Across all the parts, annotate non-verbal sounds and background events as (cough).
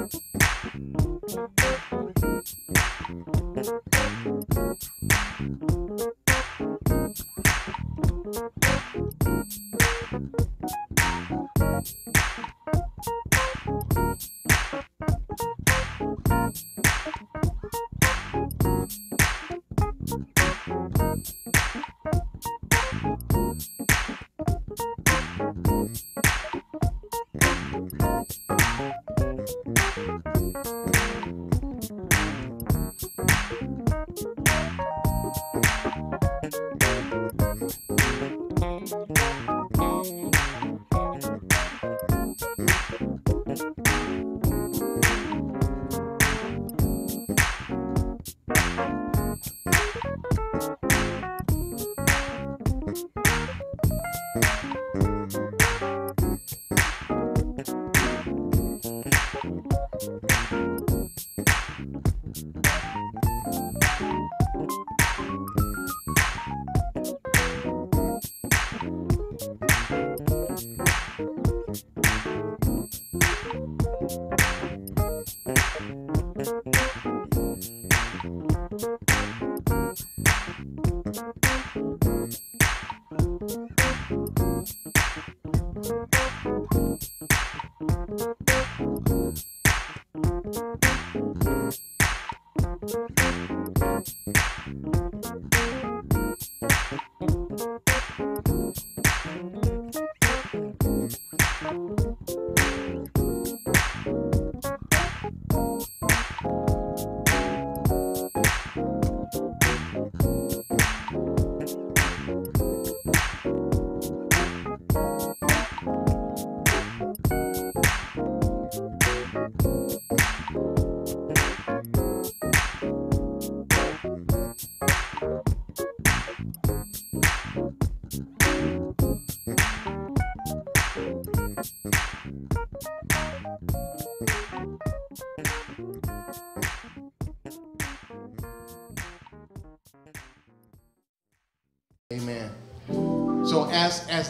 Amen. So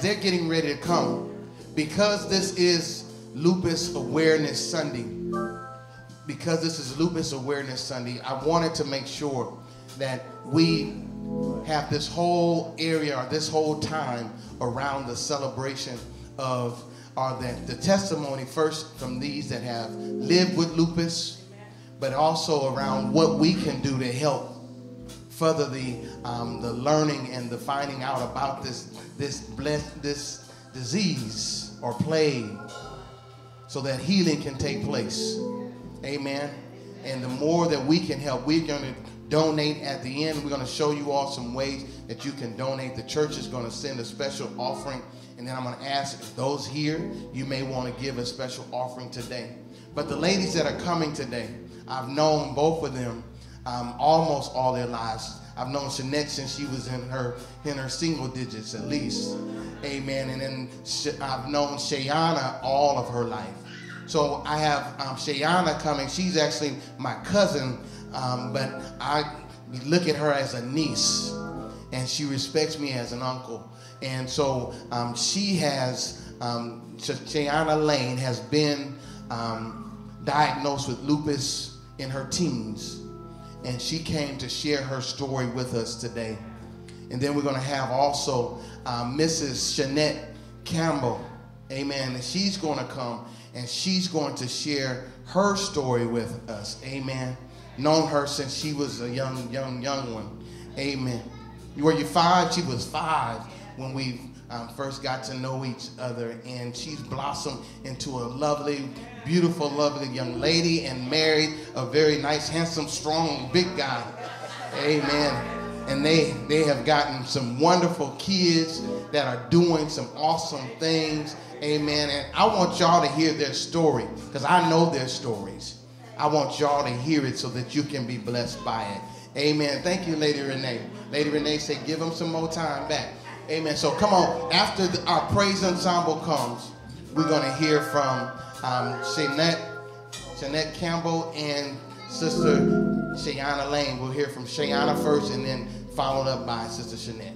they're getting ready to come, because this is Lupus Awareness Sunday, because this is Lupus Awareness Sunday, I wanted to make sure that we have this whole area or this whole time around the celebration of or that the testimony first from these that have lived with lupus, but also around what we can do to help further the um, the learning and the finding out about this this this disease or plague, so that healing can take place. Amen. And the more that we can help, we're going to donate at the end. We're going to show you all some ways that you can donate. The church is going to send a special offering. And then I'm going to ask those here, you may want to give a special offering today. But the ladies that are coming today, I've known both of them um, almost all their lives. I've known Chanette since she was in her in her single digits at least. Amen. And then I've known Shayonna all of her life. So I have um, Shayonna coming. She's actually my cousin um, but I look at her as a niece, and she respects me as an uncle. And so um, she has, um, Shayonna Lane has been um, diagnosed with lupus in her teens. And she came to share her story with us today. And then we're going to have also um, Mrs. Chanette Campbell. Amen. And she's going to come and she's going to share her story with us. Amen known her since she was a young, young, young one. Amen. Were you five? She was five when we um, first got to know each other, and she's blossomed into a lovely, beautiful, lovely young lady and married a very nice, handsome, strong, big guy. Amen. And they they have gotten some wonderful kids that are doing some awesome things. Amen. And I want y'all to hear their story because I know their stories. I want y'all to hear it so that you can be blessed by it. Amen. Thank you, Lady Renee. Lady Renee said, give them some more time back. Amen. So come on. After the, our praise ensemble comes, we're going to hear from um, Chanette, Chanette Campbell and Sister Shayonna Lane. We'll hear from Shayonna first and then followed up by Sister Chanette.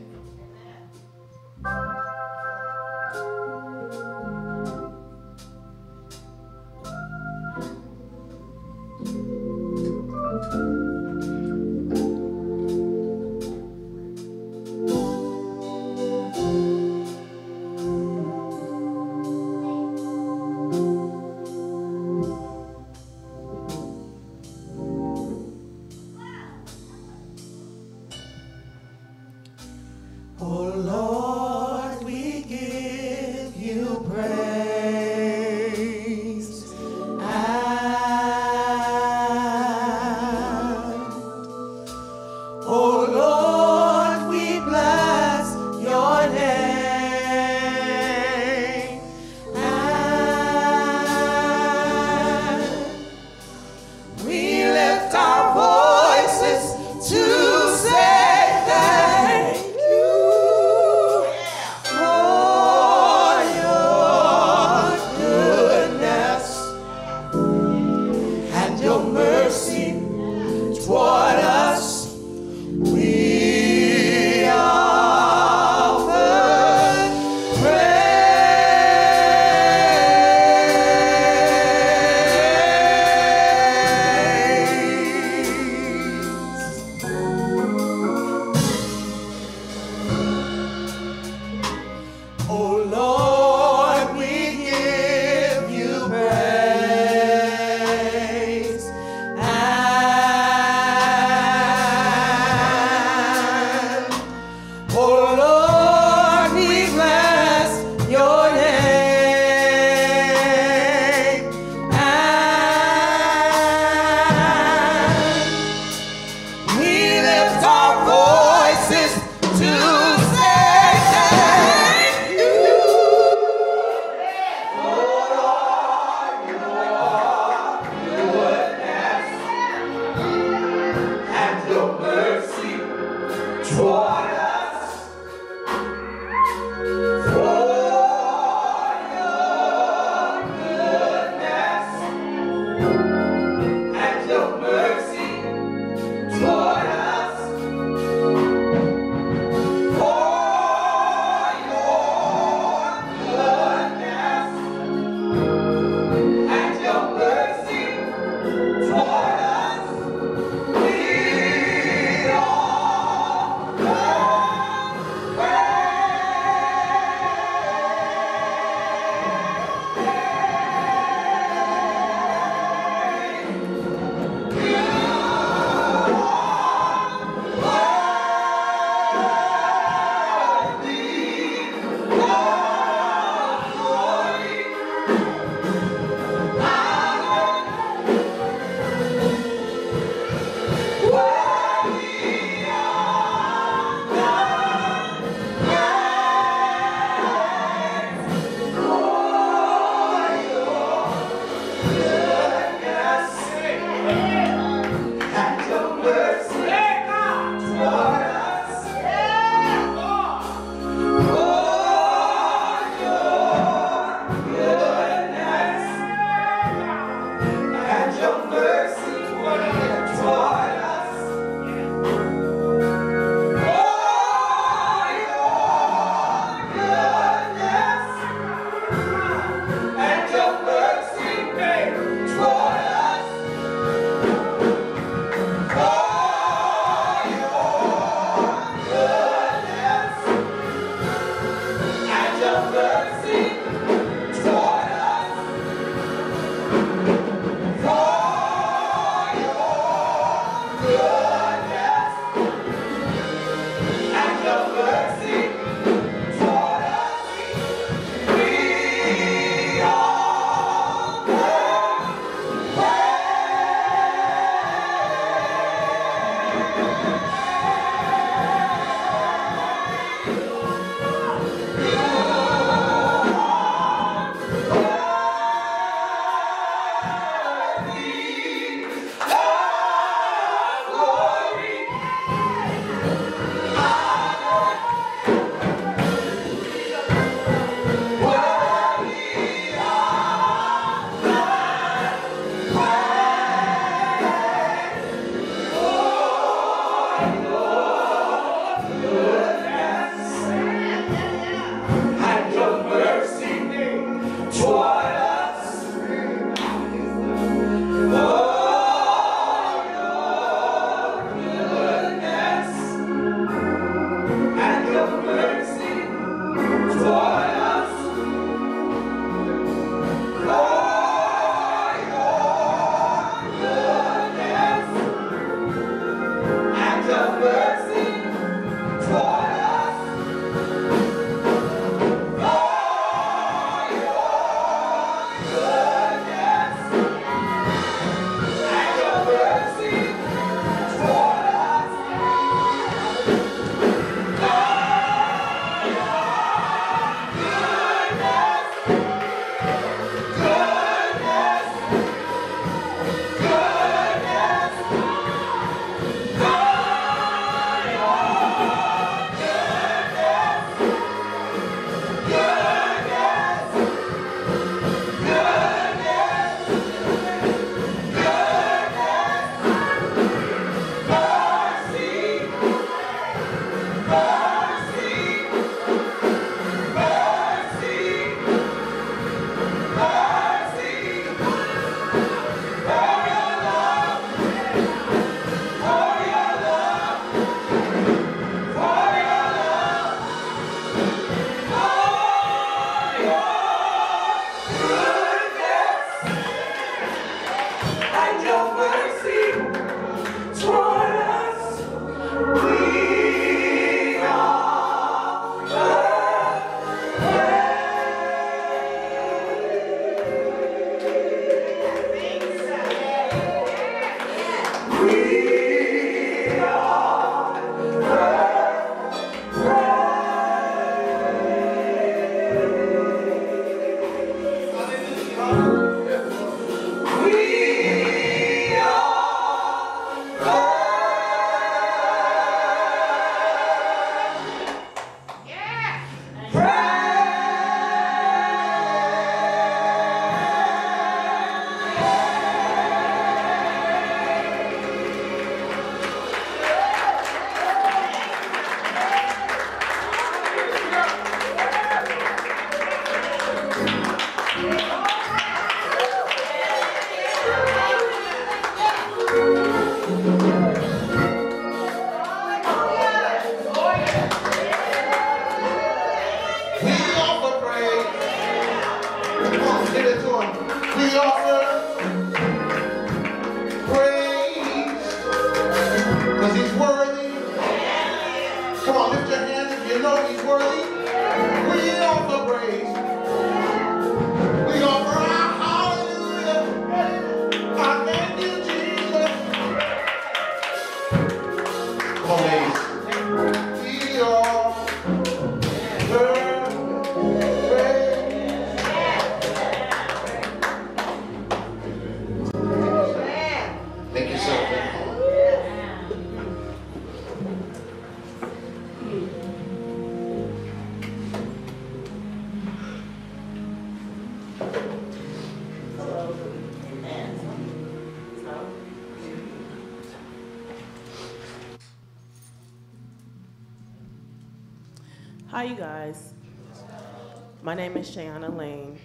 Name is Shayonna Lane.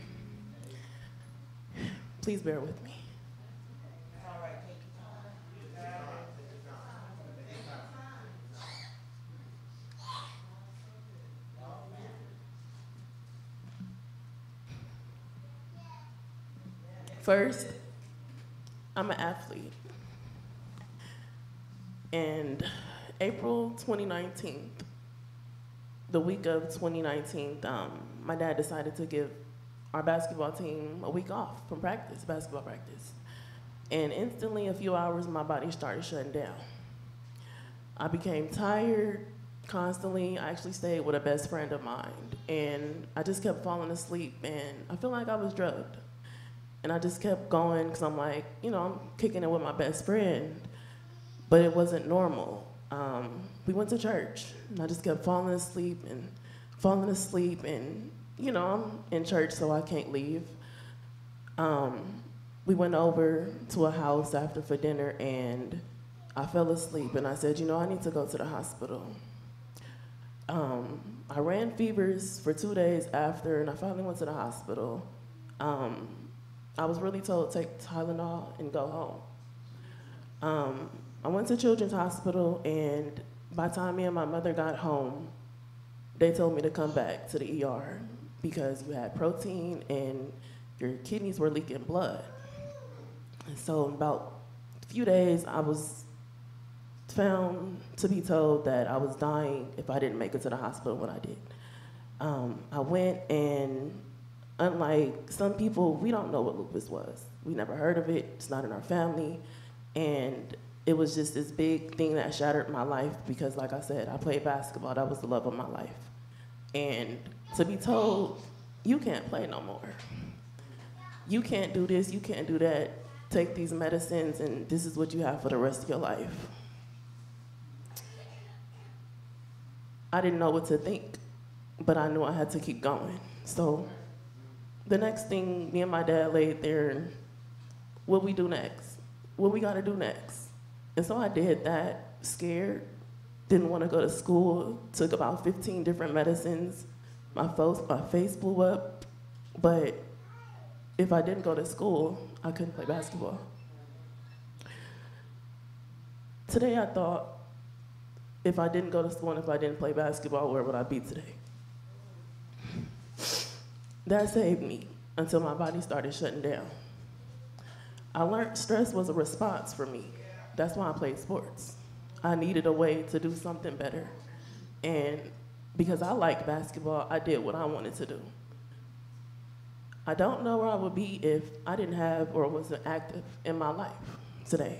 Please bear with me. First, I'm an athlete. And April 2019, the week of 2019, um, my dad decided to give our basketball team a week off from practice, basketball practice. And instantly, a few hours, my body started shutting down. I became tired constantly. I actually stayed with a best friend of mine, and I just kept falling asleep, and I feel like I was drugged. And I just kept going because I'm like, you know, I'm kicking it with my best friend, but it wasn't normal. Um, we went to church, and I just kept falling asleep and falling asleep, and you know, I'm in church, so I can't leave. Um, we went over to a house after for dinner, and I fell asleep, and I said, you know, I need to go to the hospital. Um, I ran fevers for two days after, and I finally went to the hospital. Um, I was really told take Tylenol and go home. I went to Children's Hospital, and by the time me and my mother got home, they told me to come back to the ER because you had protein and your kidneys were leaking blood. And so, in about a few days, I was found to be told that I was dying if I didn't make it to the hospital when I did. Um, I went, and unlike some people, we don't know what lupus was. We never heard of it, it's not in our family. And it was just this big thing that shattered my life because, like I said, I played basketball. That was the love of my life. And to be told, you can't play no more. You can't do this, you can't do that. Take these medicines, and this is what you have for the rest of your life. I didn't know what to think, but I knew I had to keep going. So the next thing, me and my dad laid there, and what we do next? What we gotta do next? And so I did that, scared, didn't want to go to school, took about 15 different medicines. My, fo- my face blew up, but if I didn't go to school, I couldn't play basketball. Today I thought, if I didn't go to school and if I didn't play basketball, where would I be today? That saved me until my body started shutting down. I learned stress was a response for me. That's why I played sports. I needed a way to do something better. And because I liked basketball, I did what I wanted to do. I don't know where I would be if I didn't have or wasn't active in my life today.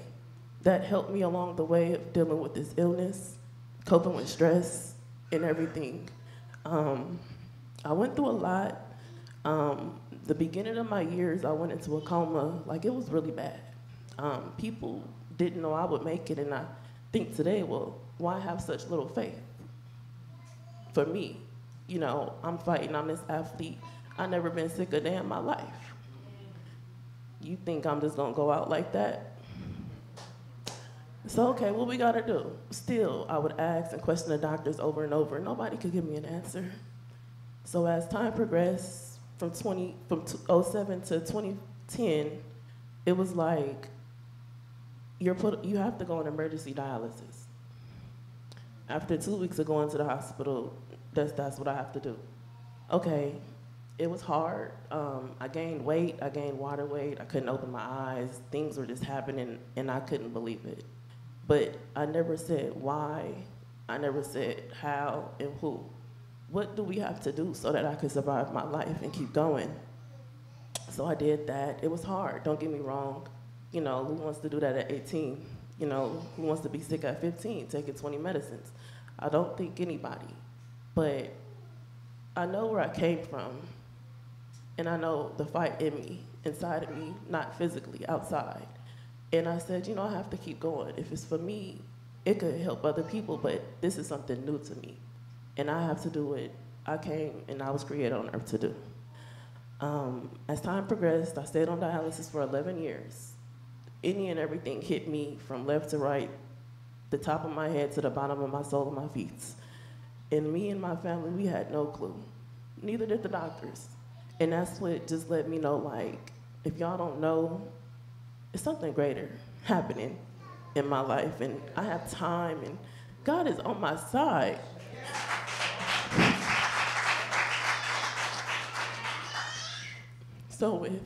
That helped me along the way of dealing with this illness, coping with stress, and everything. Um, I went through a lot. Um, the beginning of my years, I went into a coma. Like it was really bad. Um, people didn't know I would make it. And I think today, well, why have such little faith? For me, you know, I'm fighting, I'm this athlete. i never been sick a day in my life. You think I'm just gonna go out like that? So, okay, what we gotta do? Still, I would ask and question the doctors over and over. Nobody could give me an answer. So as time progressed from 20, from 07 to 2010, it was like you're put, you have to go on emergency dialysis. After two weeks of going to the hospital, that's, that's what I have to do. Okay, it was hard. Um, I gained weight, I gained water weight, I couldn't open my eyes. Things were just happening and I couldn't believe it. But I never said why, I never said how and who. What do we have to do so that I could survive my life and keep going? So I did that. It was hard, don't get me wrong. You know, who wants to do that at 18? You know, who wants to be sick at 15, taking 20 medicines? I don't think anybody. But I know where I came from, and I know the fight in me, inside of me, not physically, outside. And I said, you know, I have to keep going. If it's for me, it could help other people, but this is something new to me. And I have to do what I came and I was created on earth to do. Um, as time progressed, I stayed on dialysis for 11 years. Any and everything hit me from left to right, the top of my head to the bottom of my soul of my feet. And me and my family, we had no clue. Neither did the doctors. And that's what just let me know, like, if y'all don't know, it's something greater happening in my life. And I have time, and God is on my side. So with,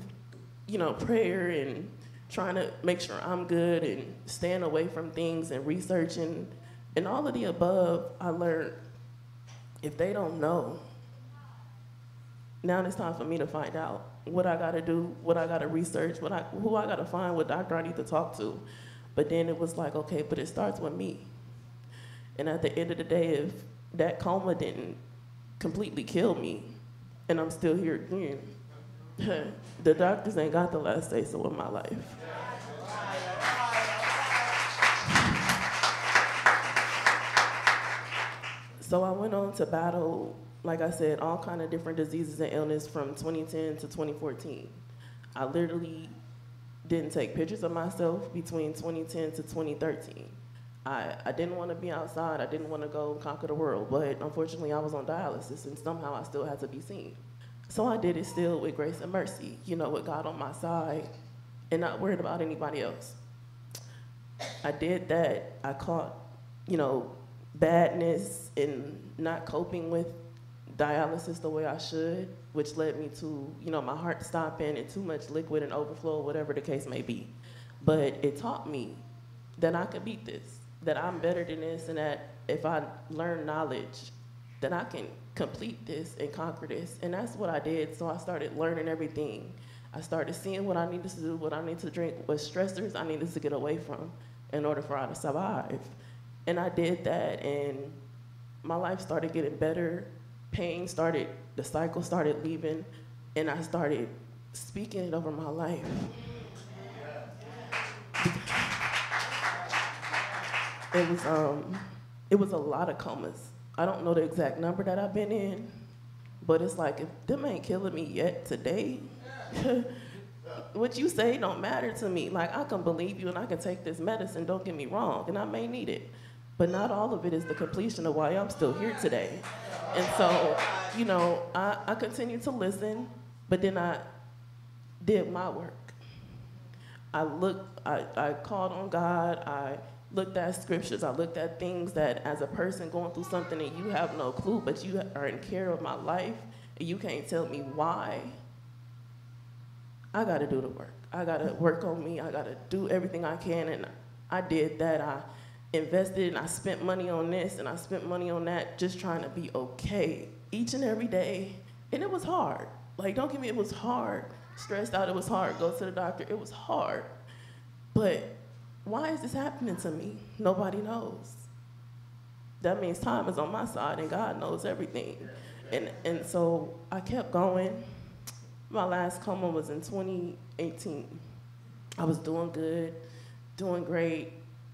you know, prayer and trying to make sure I'm good and staying away from things and researching and all of the above, I learned if they don't know, now it's time for me to find out what I gotta do, what I gotta research, what I, who I gotta find, what doctor I need to talk to. But then it was like, okay, but it starts with me. And at the end of the day, if that coma didn't completely kill me, and I'm still here again, (laughs) the doctors ain't got the last say so in my life. So I went on to battle, like I said, all kind of different diseases and illness from 2010 to 2014. I literally didn't take pictures of myself between 2010 to 2013. I, I didn't want to be outside. I didn't want to go conquer the world. But unfortunately, I was on dialysis, and somehow I still had to be seen. So I did it still with grace and mercy, you know, with God on my side and not worried about anybody else. I did that. I caught, you know, badness and not coping with dialysis the way I should, which led me to, you know, my heart stopping and too much liquid and overflow, whatever the case may be. But it taught me that I could beat this, that I'm better than this, and that if I learn knowledge, that I can complete this and conquer this. And that's what I did. So I started learning everything. I started seeing what I needed to do, what I needed to drink, what stressors I needed to get away from in order for I to survive. And I did that, and my life started getting better. Pain started, the cycle started leaving, and I started speaking it over my life. It was um, it was a lot of comas. I don't know the exact number that I've been in, but it's like if them ain't killing me yet today, (laughs) what you say don't matter to me. Like I can believe you and I can take this medicine, don't get me wrong, and I may need it. But not all of it is the completion of why I'm still here today. And so, you know, I, I continued to listen, but then I did my work. I looked, I, I called on God, I looked at scriptures, I looked at things that as a person going through something and you have no clue, but you are in care of my life, and you can't tell me why, I gotta do the work. I gotta work on me, I gotta do everything I can, and I did that. I invested and I spent money on this and I spent money on that, just trying to be okay each and every day. And it was hard. Like, don't get me, it was hard. Stressed out, it was hard. Go to the doctor, it was hard. But why is this happening to me? Nobody knows. That means time is on my side and God knows everything. And, and so I kept going. My last coma was in 2018. I was doing good, doing great,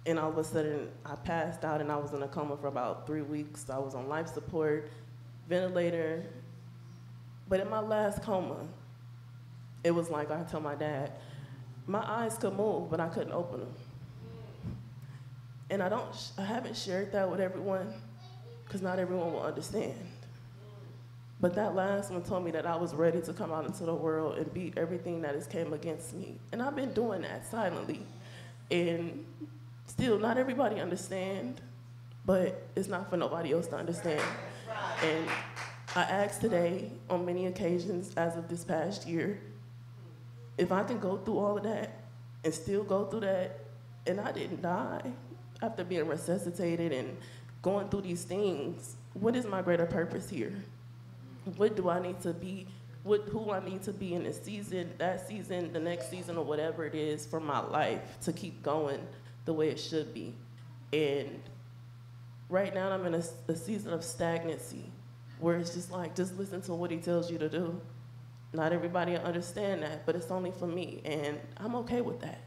and all of a sudden I passed out and I was in a coma for about three weeks. I was on life support, ventilator. But in my last coma, it was like I told my dad, my eyes could move, but I couldn't open them. And I don't, I haven't shared that with everyone because not everyone will understand. But that last one told me that I was ready to come out into the world and beat everything that has came against me. And I've been doing that silently. And still, not everybody understand, but it's not for nobody else to understand. And I asked today on many occasions as of this past year if I can go through all of that and still go through that and I didn't die after being resuscitated and going through these things, what is my greater purpose here? What do I need to be? What, who I need to be in this season, that season, the next season, or whatever it is for my life to keep going the way it should be. And right now, I'm in a, a season of stagnancy where it's just like, just listen to what he tells you to do. Not everybody will understand that, but it's only for me, and I'm okay with that.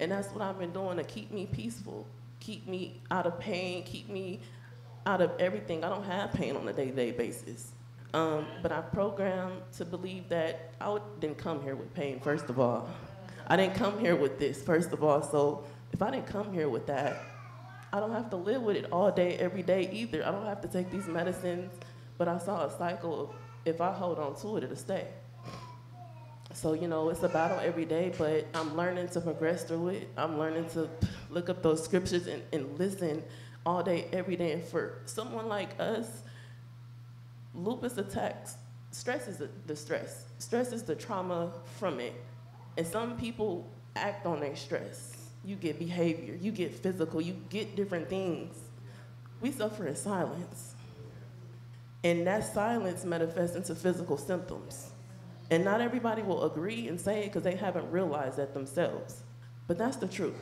And that's what I've been doing to keep me peaceful, keep me out of pain, keep me out of everything. I don't have pain on a day-to-day basis. Um, but I programmed to believe that I didn't come here with pain, first of all. I didn't come here with this, first of all. So if I didn't come here with that, I don't have to live with it all day, every day either. I don't have to take these medicines, but I saw a cycle of if I hold on to it, it'll stay. So, you know, it's a battle every day, but I'm learning to progress through it. I'm learning to look up those scriptures and, and listen all day, every day. And for someone like us, lupus attacks, stress is the stress. Stress is the trauma from it. And some people act on their stress. You get behavior, you get physical, you get different things. We suffer in silence. And that silence manifests into physical symptoms. And not everybody will agree and say it because they haven't realized that themselves. But that's the truth.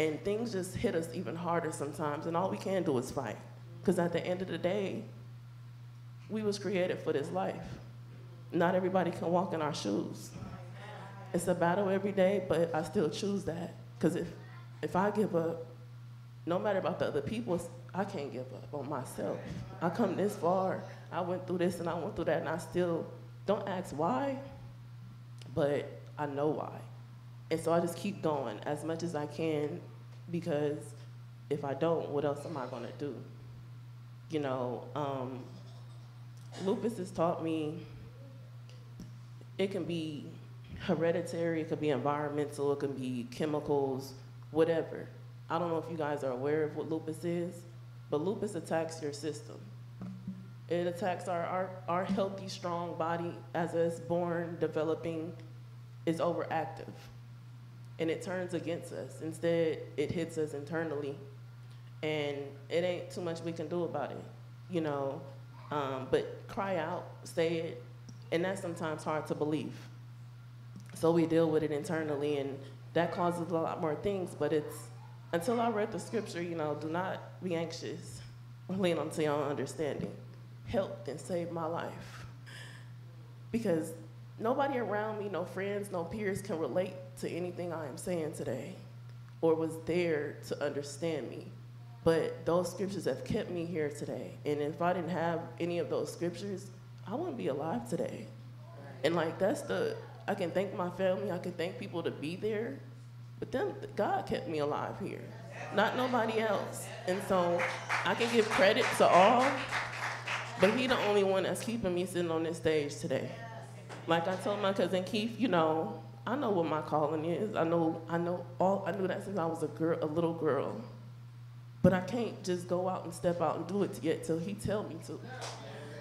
And things just hit us even harder sometimes, and all we can do is fight. Because at the end of the day, we was created for this life. Not everybody can walk in our shoes. It's a battle every day, but I still choose that. Because if, if I give up, no matter about the other people, I can't give up on myself. I come this far, I went through this and I went through that, and I still don't ask why, but I know why. And so I just keep going as much as I can because if I don't, what else am I gonna do? You know, um, lupus has taught me it can be hereditary, it could be environmental, it can be chemicals, whatever. I don't know if you guys are aware of what lupus is, but lupus attacks your system. It attacks our, our, our healthy, strong body as it's born, developing, is overactive. And it turns against us. Instead, it hits us internally. And it ain't too much we can do about it, you know. Um, but cry out, say it, and that's sometimes hard to believe. So we deal with it internally, and that causes a lot more things. But it's until I read the scripture, you know, do not be anxious or lean onto your own understanding helped and saved my life. Because nobody around me, no friends, no peers can relate to anything I am saying today or was there to understand me. But those scriptures have kept me here today. And if I didn't have any of those scriptures, I wouldn't be alive today. And like that's the I can thank my family, I can thank people to be there, but then God kept me alive here, not nobody else. And so I can give credit to all but he the only one that's keeping me sitting on this stage today. Like I told my cousin Keith, you know, I know what my calling is. I know, I know all. I knew that since I was a girl, a little girl. But I can't just go out and step out and do it yet till he tell me to.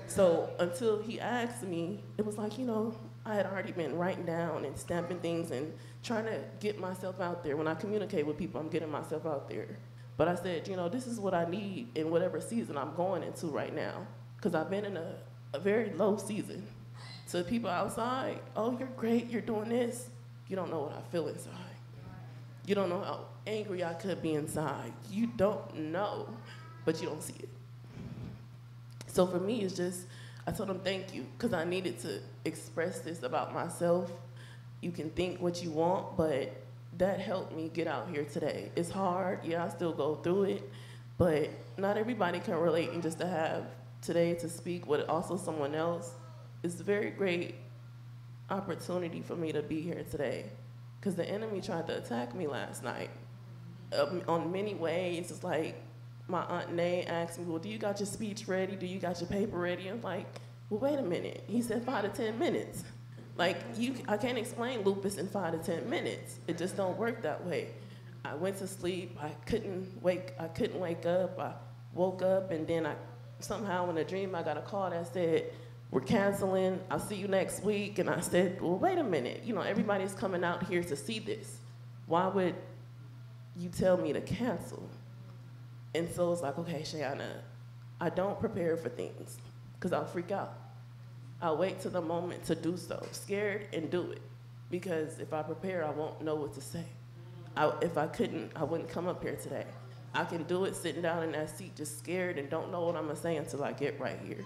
So until he asked me, it was like you know, I had already been writing down and stamping things and trying to get myself out there. When I communicate with people, I'm getting myself out there. But I said, you know, this is what I need in whatever season I'm going into right now because I've been in a, a very low season. So people outside, oh, you're great, you're doing this. You don't know what I feel inside. You don't know how angry I could be inside. You don't know, but you don't see it. So for me, it's just, I told him thank you because I needed to express this about myself. You can think what you want, but that helped me get out here today. It's hard, yeah, I still go through it, but not everybody can relate and just to have today to speak with also someone else is a very great opportunity for me to be here today because the enemy tried to attack me last night um, on many ways. It's like my aunt Nay asked me, well, do you got your speech ready? Do you got your paper ready? I'm like, well, wait a minute. He said five to 10 minutes. Like, you, I can't explain lupus in five to 10 minutes. It just don't work that way. I went to sleep. I couldn't wake, I couldn't wake up. I woke up and then I somehow in a dream I got a call that said, we're canceling. I'll see you next week. And I said, well, wait a minute. You know, everybody's coming out here to see this. Why would you tell me to cancel? And so it's like, okay, Shayonna, I don't prepare for things because I'll freak out. I'll wait to the moment to do so, scared and do it. Because if I prepare, I won't know what to say. I, if I couldn't, I wouldn't come up here today. I can do it sitting down in that seat, just scared and don't know what I'm gonna say until I get right here.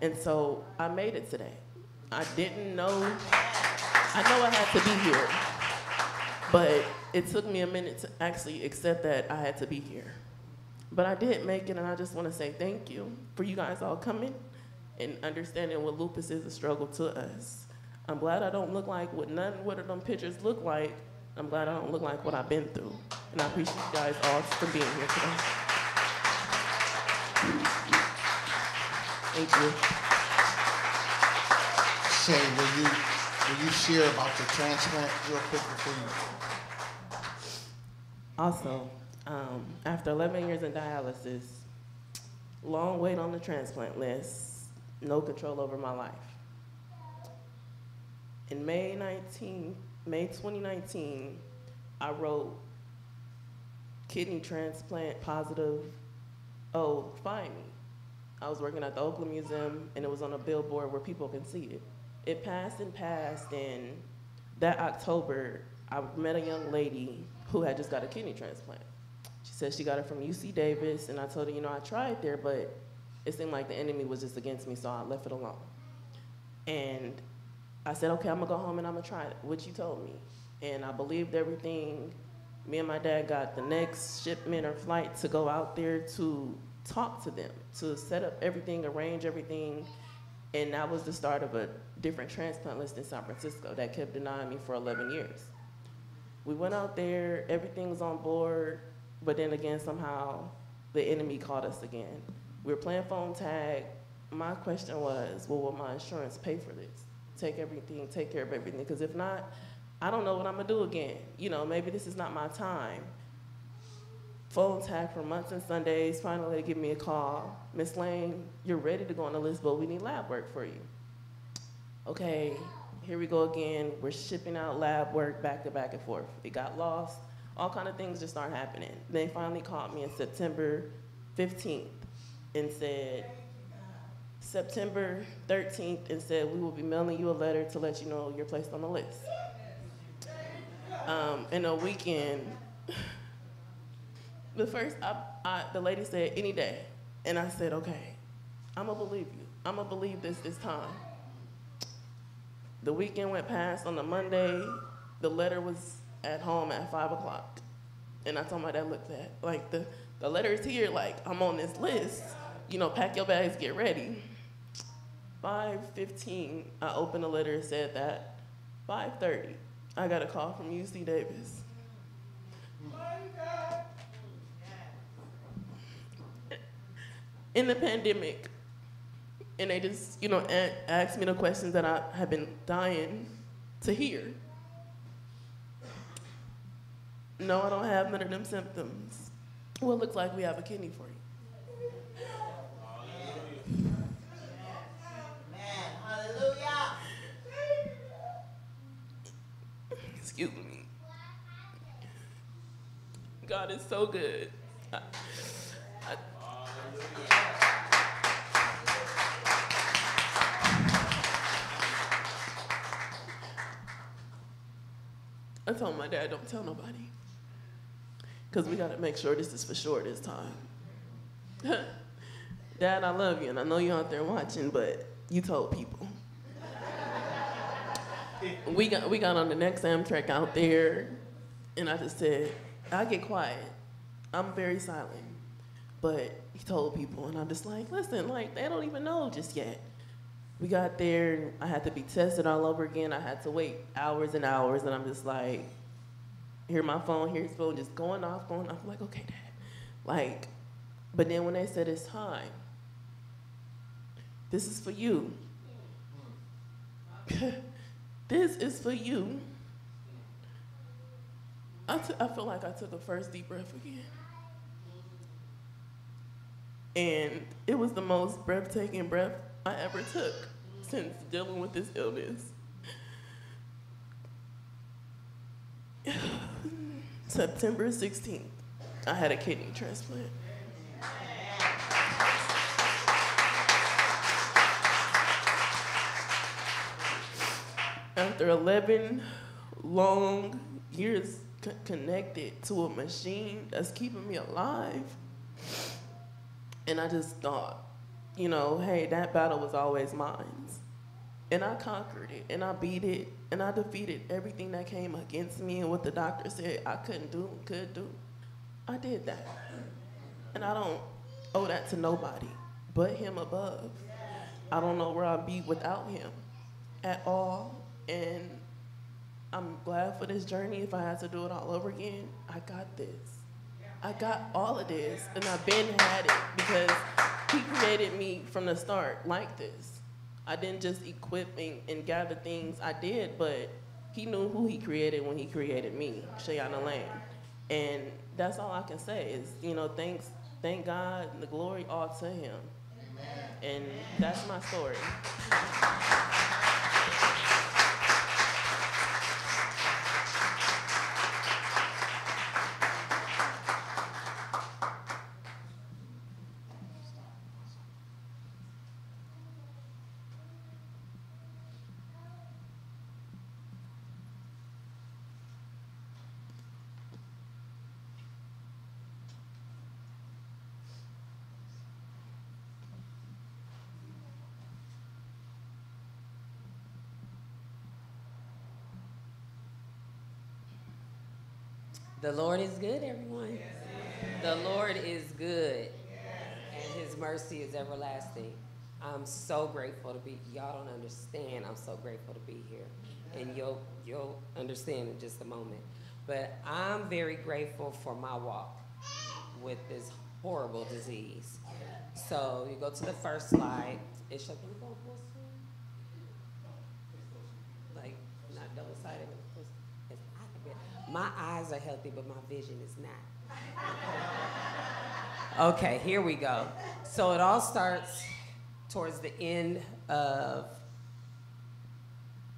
And so I made it today. I didn't know, I know I had to be here, but it took me a minute to actually accept that I had to be here. But I did make it, and I just want to say thank you for you guys all coming and understanding what lupus is a struggle to us. I'm glad I don't look like what none of them pictures look like. I'm glad I don't look like what I've been through. And I appreciate you guys all for being here today. Thank you. Shay, will you will you share about your transplant real quick before you? Also, um, after 11 years in dialysis, long wait on the transplant list, no control over my life. In May 19, May 2019, I wrote kidney transplant positive. Oh, find me. I was working at the Oakland Museum and it was on a billboard where people can see it. It passed and passed, and that October, I met a young lady who had just got a kidney transplant. She said she got it from UC Davis, and I told her, you know, I tried there, but it seemed like the enemy was just against me, so I left it alone. And I said, okay, I'm gonna go home and I'm gonna try it, what you told me. And I believed everything. Me and my dad got the next shipment or flight to go out there to talk to them, to set up everything, arrange everything. And that was the start of a different transplant list in San Francisco that kept denying me for 11 years. We went out there, everything was on board, but then again, somehow the enemy caught us again. We were playing phone tag. My question was, well, will my insurance pay for this? Take everything, take care of everything, because if not, I don't know what I'm gonna do again. You know, maybe this is not my time. Phone tag for months and Sundays, finally they give me a call. Miss Lane, you're ready to go on the list, but we need lab work for you. Okay, here we go again. We're shipping out lab work back to back and forth. It got lost. All kind of things just started happening. They finally called me in September 15th and said, September 13th and said, we will be mailing you a letter to let you know you're placed on the list. Um, in a weekend, the first, I, I, the lady said, any day. And I said, okay, I'm gonna believe you. I'm gonna believe this this time. The weekend went past on the Monday, the letter was at home at five o'clock. And I told my dad, look that, like the, the letter is here, like I'm on this list. You know, pack your bags, get ready. 5.15, I opened the letter and said that. 5.30, I got a call from UC Davis. In the pandemic, and they just, you know, asked me the questions that I have been dying to hear. No, I don't have none of them symptoms. Well, it looks like we have a kidney for you. Excuse me. God is so good. I, I, I told my dad, don't tell nobody. Because we got to make sure this is for sure this time. (laughs) dad, I love you, and I know you're out there watching, but you told people. (laughs) we, got, we got on the next Amtrak out there, and I just said, I get quiet. I'm very silent. But he told people, and I'm just like, listen, like, they don't even know just yet. We got there, and I had to be tested all over again. I had to wait hours and hours, and I'm just like, hear my phone, hear his phone just going off, going off. I'm like, okay, dad. Like, but then when they said it's time, this is for you. (laughs) this is for you. I, I feel like I took a first deep breath again. And it was the most breathtaking breath I ever took since dealing with this illness. September 16th, I had a kidney transplant. After 11 long years connected to a machine that's keeping me alive, and I just thought, you know, hey, that battle was always mine. And I conquered it, and I beat it, and I defeated everything that came against me and what the doctor said I couldn't do, could do. I did that. And I don't owe that to nobody but him above. I don't know where I'd be without him at all. And I'm glad for this journey. If I had to do it all over again, I got this. I got all of this, and I've been had it because he created me from the start like this. I didn't just equip and, and gather things. I did, but he knew who he created when he created me, Shayonna Lane. And that's all I can say is, you know, thanks, thank God, and the glory all to him. Amen. And that's my story. The Lord is good, everyone. The Lord is good, and His mercy is everlasting. I'm so grateful to be. Y'all don't understand. I'm so grateful to be here, and you'll you'll understand in just a moment. But I'm very grateful for my walk with this horrible disease. So you go to the first slide. It's showing like My eyes are healthy, but my vision is not. Okay, here we go. So it all starts towards the end of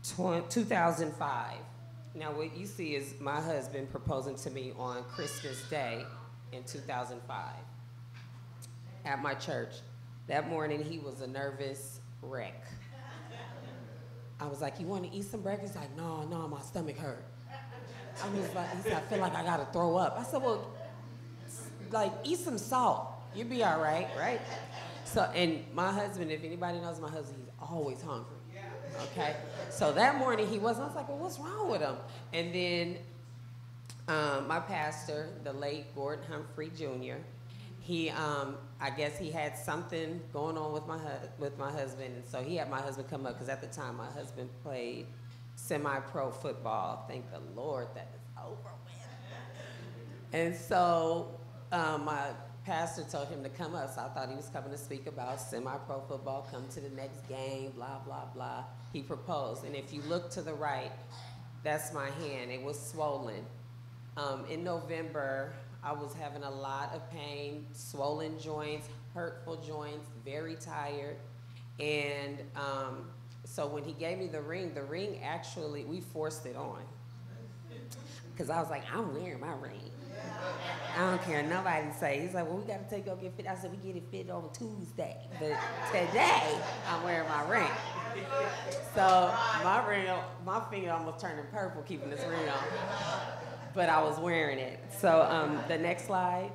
2005. Now, what you see is my husband proposing to me on Christmas Day in 2005 at my church. That morning, he was a nervous wreck. I was like, You want to eat some breakfast? He's like, No, no, my stomach hurt. I was like, he said, I feel like I gotta throw up. I said, well, like, eat some salt. You'll be all right, right? So, and my husband, if anybody knows my husband, he's always hungry. Okay? So that morning he was, I was like, well, what's wrong with him? And then um, my pastor, the late Gordon Humphrey Jr., he, um, I guess he had something going on with my, with my husband, and so he had my husband come up, because at the time my husband played semi-pro football. Thank the Lord that is over with. And so um, my pastor told him to come up, so I thought he was coming to speak about semi-pro football, come to the next game, blah, blah, blah. He proposed, and if you look to the right, that's my hand. It was swollen. Um, in November, I was having a lot of pain, swollen joints, hurtful joints, very tired, and um, so when he gave me the ring, the ring actually, we forced it on. Because I was like, I'm wearing my ring. I don't care nobody say. He's like, well, we got to take go get fit. I said, we get it fit on Tuesday. But today, I'm wearing my ring. So my ring, my finger almost turning purple keeping this ring on. But I was wearing it. So um, the next slide.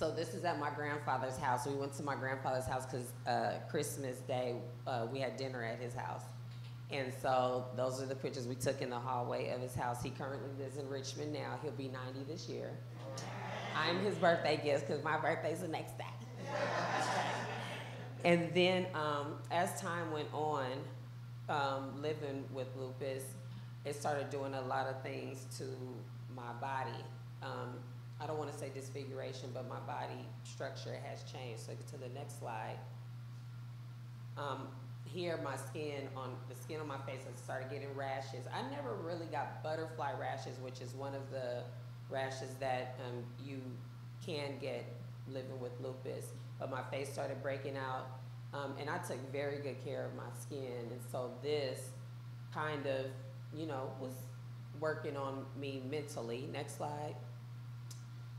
So this is at my grandfather's house. We went to my grandfather's house because uh, Christmas Day uh, we had dinner at his house. And so those are the pictures we took in the hallway of his house. He currently lives in Richmond now. He'll be 90 this year. I'm his birthday gift because my birthday's the next day. (laughs) and then um, as time went on, um, living with lupus, it started doing a lot of things to my body. Um, I don't want to say disfiguration, but my body structure has changed. So to the next slide. Um, here, my skin on the skin on my face has started getting rashes. I never really got butterfly rashes, which is one of the rashes that um, you can get living with lupus. But my face started breaking out, Um, and I took very good care of my skin, and so this kind of, you know, was working on me mentally. Next slide.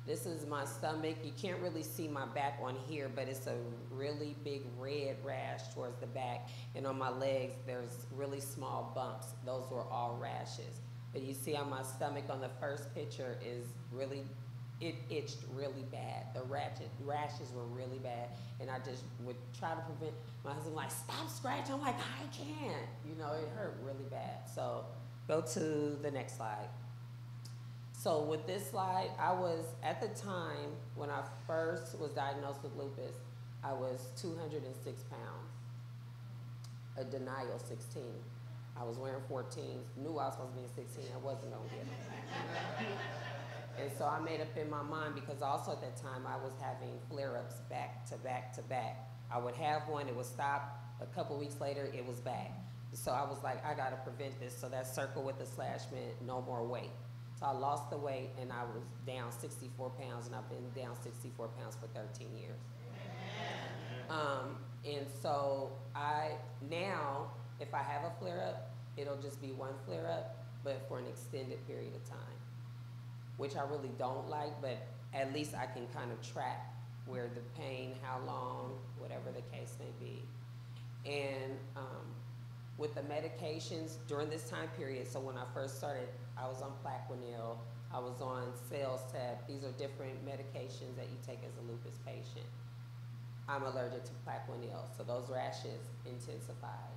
This is my stomach. You can't really see my back on here, but it's a really big red rash towards the back. And on my legs, there's really small bumps. Those were all rashes. But you see on my stomach on the first picture is really, it itched really bad. The ratchet, rashes were really bad. And I just would try to prevent, my husband like, stop scratching. I'm like, I can't. You know, it hurt really bad. So go to the next slide. So with this slide, I was, at the time, when I first was diagnosed with lupus, I was two hundred and six pounds. A denial sixteen. I was wearing fourteens, knew I was supposed to be sixteen, I wasn't gonna get them. And so I made up in my mind, because also at that time, I was having flare-ups back to back to back. I would have one, it would stop, a couple weeks later, it was back. So I was like, I gotta prevent this, so that circle with the slash meant no more weight. So I lost the weight and I was down sixty-four pounds and I've been down sixty-four pounds for thirteen years. Um, and so I, now, if I have a flare-up, it'll just be one flare-up, but for an extended period of time. Which I really don't like, but at least I can kind of track where the pain, how long, whatever the case may be. And, with the medications during this time period, so when I first started, I was on Plaquenil, I was on sales tab. These are different medications that you take as a lupus patient. I'm allergic to Plaquenil, so those rashes intensified.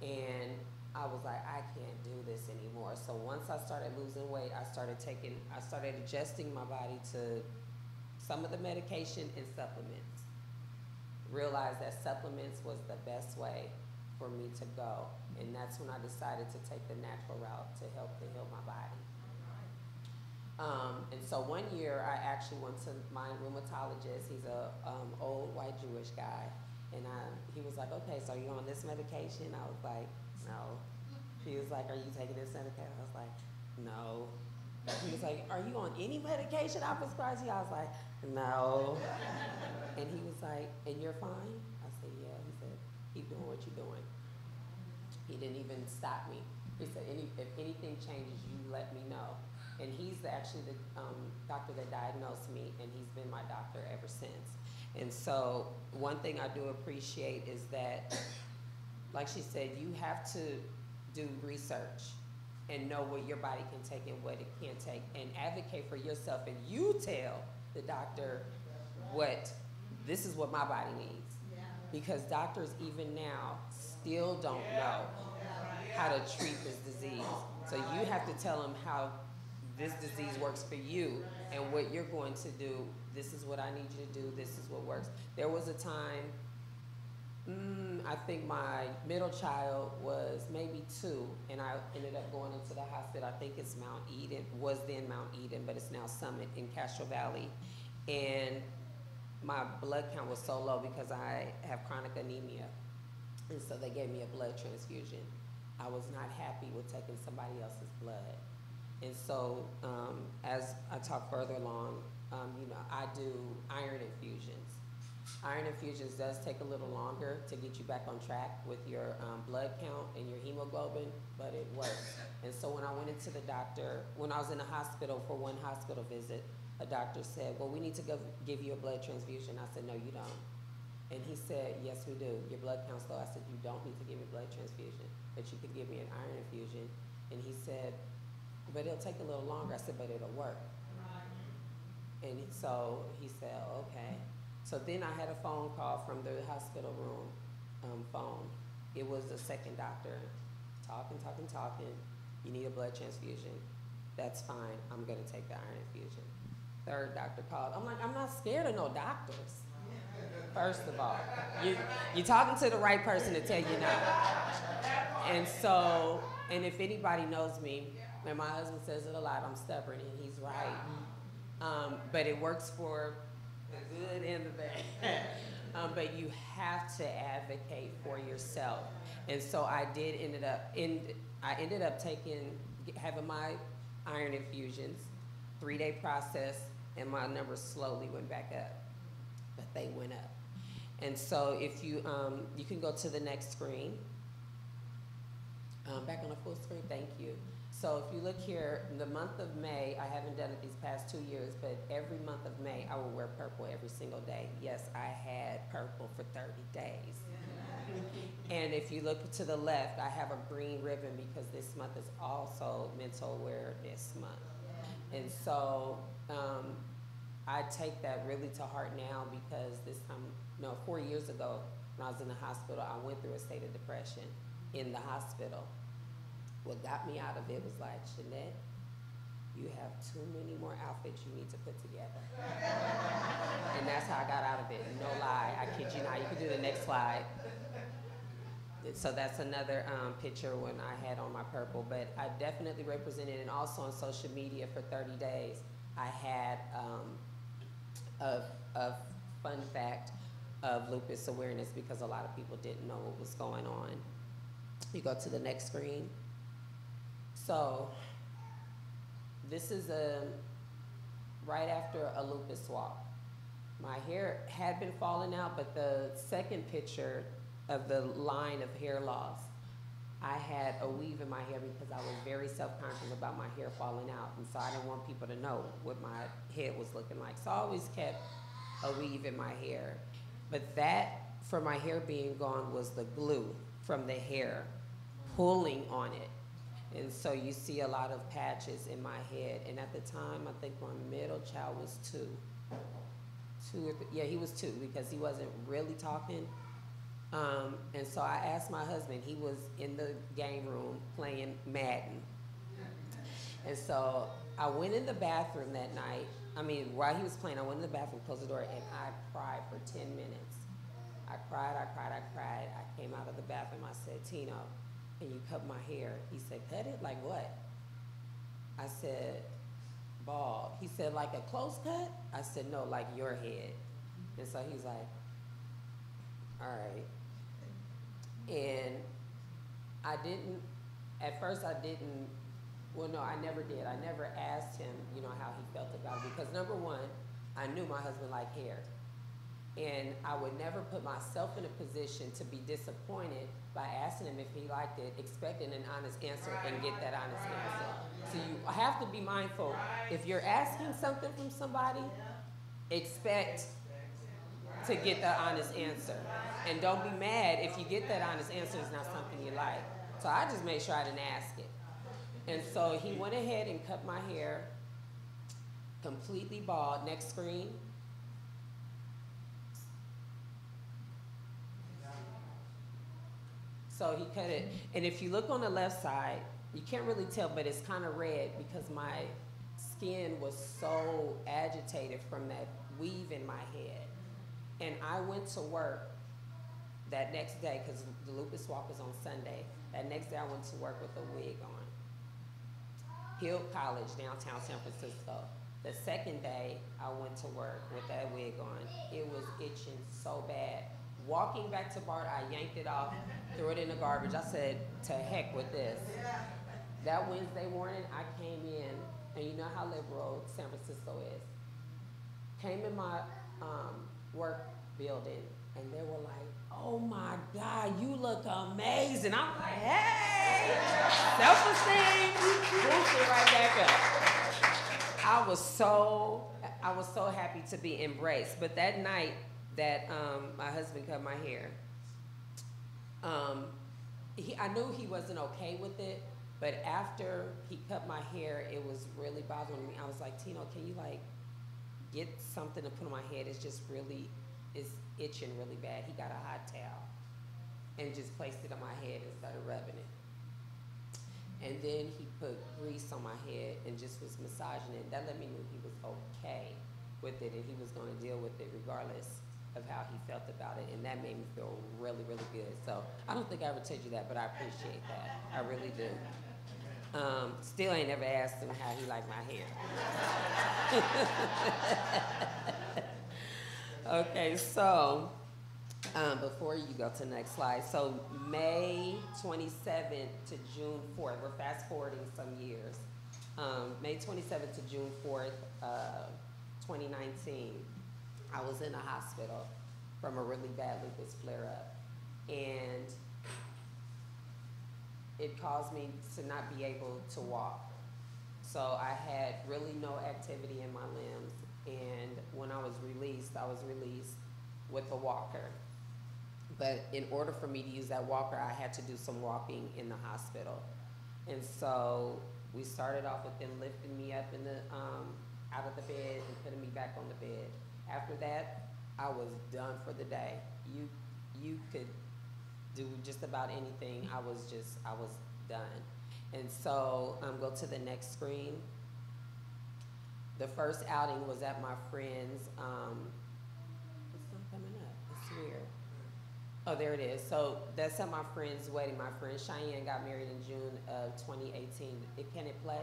And I was like, I can't do this anymore. So once I started losing weight, I started taking, I started adjusting my body to some of the medication and supplements. Realized that supplements was the best way for me to go. And that's when I decided to take the natural route to help to heal my body. Um, and so one year I actually went to my rheumatologist. He's a um, old white Jewish guy, and I, he was like, "Okay, so you're on this medication?" I was like, "No." He was like, "Are you taking this medication?" I was like, "No." He was like, "Are you on any medication I prescribed you?" I was like, "No." And he was like, "And you're fine?" I said, "Yeah." He said, "Keep doing what you're doing." He didn't even stop me. He said, Any, if anything changes, you let me know. And he's actually the um, doctor that diagnosed me, and he's been my doctor ever since. And so, one thing I do appreciate is that, like she said, you have to do research and know what your body can take and what it can't take, and advocate for yourself. And you tell the doctor what this is what my body needs, because doctors even now still don't know how to treat this disease. So you have to tell them how this disease works for you and what you're going to do. This is what I need you to do. This is what works. There was a time, mm, I think my middle child was maybe two, and I ended up going into the hospital. I think it's Mount Eden, was then Mount Eden, but it's now Summit in Castro Valley. And my blood count was so low because I have chronic anemia. And so they gave me a blood transfusion. I was not happy with taking somebody else's blood. And so, um, as I talk further along, um, you know, I do iron infusions. Iron infusions does take a little longer to get you back on track with your um, blood count and your hemoglobin, but it works. And so when I went into the doctor, when I was in the hospital for one hospital visit, a doctor said, well, we need to go give you a blood transfusion. I said, no, you don't. And he said, yes, we do. Your blood count's low. I said, you don't need to give me a blood transfusion, but you can give me an iron infusion. And he said, but it'll take a little longer. I said, but it'll work. And so he said, okay. So then I had a phone call from the hospital room um, phone. It was the second doctor, talking, talking, talking. You need a blood transfusion. That's fine. I'm gonna take the iron infusion. Third doctor called. I'm like, I'm not scared of no doctors. First of all, you you're talking to the right person to tell you no. And so, and if anybody knows me, and my husband says it a lot, I'm stubborn, and he's right. Um, but it works for the good and the bad. (laughs) um, but you have to advocate for yourself. And so I did ended up in I ended up taking having my iron infusions, three day process, and my numbers slowly went back up, but they went up. And so if you, um, you can go to the next screen. Um, back on the full screen, thank you. So if you look here, the month of May, I haven't done it these past two years, but every month of May, I will wear purple every single day. Yes, I had purple for thirty days. (laughs) And if you look to the left, I have a green ribbon because this month is also mental awareness month. And so, um, I take that really to heart now because this time, no, four years ago, when I was in the hospital, I went through a state of depression in the hospital. What got me out of it was like, Chanette, you have too many more outfits you need to put together. (laughs) and that's how I got out of it. No lie, I kid you not. You can do the next slide. So that's another um, picture when I had on my purple, but I definitely represented, and also on social media for 30 days, I had um, a, a fun fact of lupus awareness because a lot of people didn't know what was going on. You go to the next screen. So this is a right after a lupus walk. My hair had been falling out, but the second picture of the line of hair loss, I had a weave in my hair because I was very self-conscious about my hair falling out, and so I didn't want people to know what my head was looking like. So I always kept a weave in my hair. But that, for my hair being gone, was the glue from the hair pulling on it. And so you see a lot of patches in my head. And at the time, I think my middle child was two. Two or yeah, he was two because he wasn't really talking. Um, and so I asked my husband, he was in the game room playing Madden. And so I went in the bathroom that night. I mean, while he was playing, I went in the bathroom, closed the door, and I cried for 10 minutes. I cried, I cried, I cried. I came out of the bathroom. I said, Tino, can you cut my hair? He said, cut it? Like what? I said, bald. He said, like a close cut? I said, no, like your head. And so he's like, all right. And I didn't, at first I didn't, well, no, I never did. I never asked him, you know, how he felt about it. Because number one, I knew my husband liked hair. And I would never put myself in a position to be disappointed by asking him if he liked it, expecting an honest answer and get that honest answer. So you have to be mindful. If you're asking something from somebody, expect to get the honest answer. And don't be mad if you get that honest answer is not something you like. So I just made sure I didn't ask it. And so he went ahead and cut my hair completely bald. Next screen. So he cut it. And if you look on the left side, you can't really tell, but it's kind of red because my skin was so agitated from that weave in my head. And I went to work that next day because the lupus walk was on Sunday. That next day I went to work with a wig on. Heald College, downtown San Francisco. The second day I went to work with that wig on. It was itching so bad. Walking back to BART, I yanked it off, threw it in the garbage. I said, to heck with this. That Wednesday morning, I came in, and you know how liberal San Francisco is. Came in my um, work building, and they were like, oh my God, you look amazing. I'm like, hey, self-esteem, boosted right back up. I was so, I was so happy to be embraced. But that night that um, my husband cut my hair, um, he, I knew he wasn't okay with it, but after he cut my hair, it was really bothering me. I was like, Tino, can you like get something to put on my head? It's just really, it's itching really bad. He got a hot towel and just placed it on my head and started rubbing it. And then he put grease on my head and just was massaging it. That let me know he was okay with it and he was going to deal with it regardless of how he felt about it. And that made me feel really, really good. So I don't think I ever told you that, but I appreciate that. I really do. Um, still ain't never asked him how he liked my hair. (laughs) okay, so um, before you go to the next slide, so May 27th to June 4th, we're fast forwarding some years. Um, May 27th to June 4th, uh, 2019, I was in a hospital from a really bad lupus flare-up. And it caused me to not be able to walk. So I had really no activity in my limbs. And when I was released, I was released with a walker. But in order for me to use that walker, I had to do some walking in the hospital. And so we started off with them lifting me up in the, um, out of the bed and putting me back on the bed. After that, I was done for the day. You, you could do just about anything. I was just, I was done. And so, um, go to the next screen. The first outing was at my friend's, um, it's not coming up, it's weird. Oh, there it is. So that's at my friend's wedding. My friend Cheyenne got married in June of 2018. It, can it play?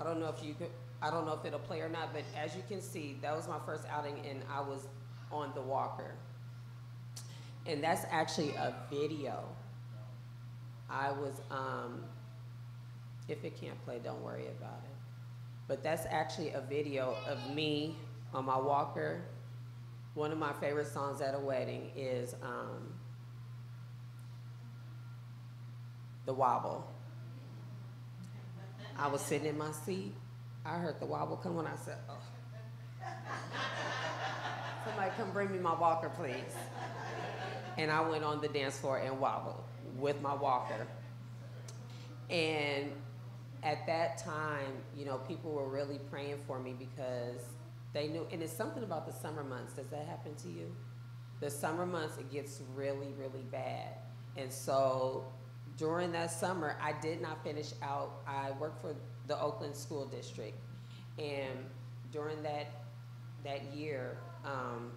I don't know if you I don't know if it'll play or not, but as you can see, that was my first outing and I was on the walker. And that's actually a video. I was, um, if it can't play, don't worry about it. But that's actually a video of me on my walker. One of my favorite songs at a wedding is um, The Wobble. I was sitting in my seat. I heard the wobble come when I said, oh. Somebody come bring me my walker, please. And I went on the dance floor and wobbled with my walker. And at that time, you know, people were really praying for me because they knew, and it's something about the summer months. Does that happen to you? The summer months, it gets really, really bad. And so during that summer, I did not finish out. I worked for the Oakland School District, and during that that year, um,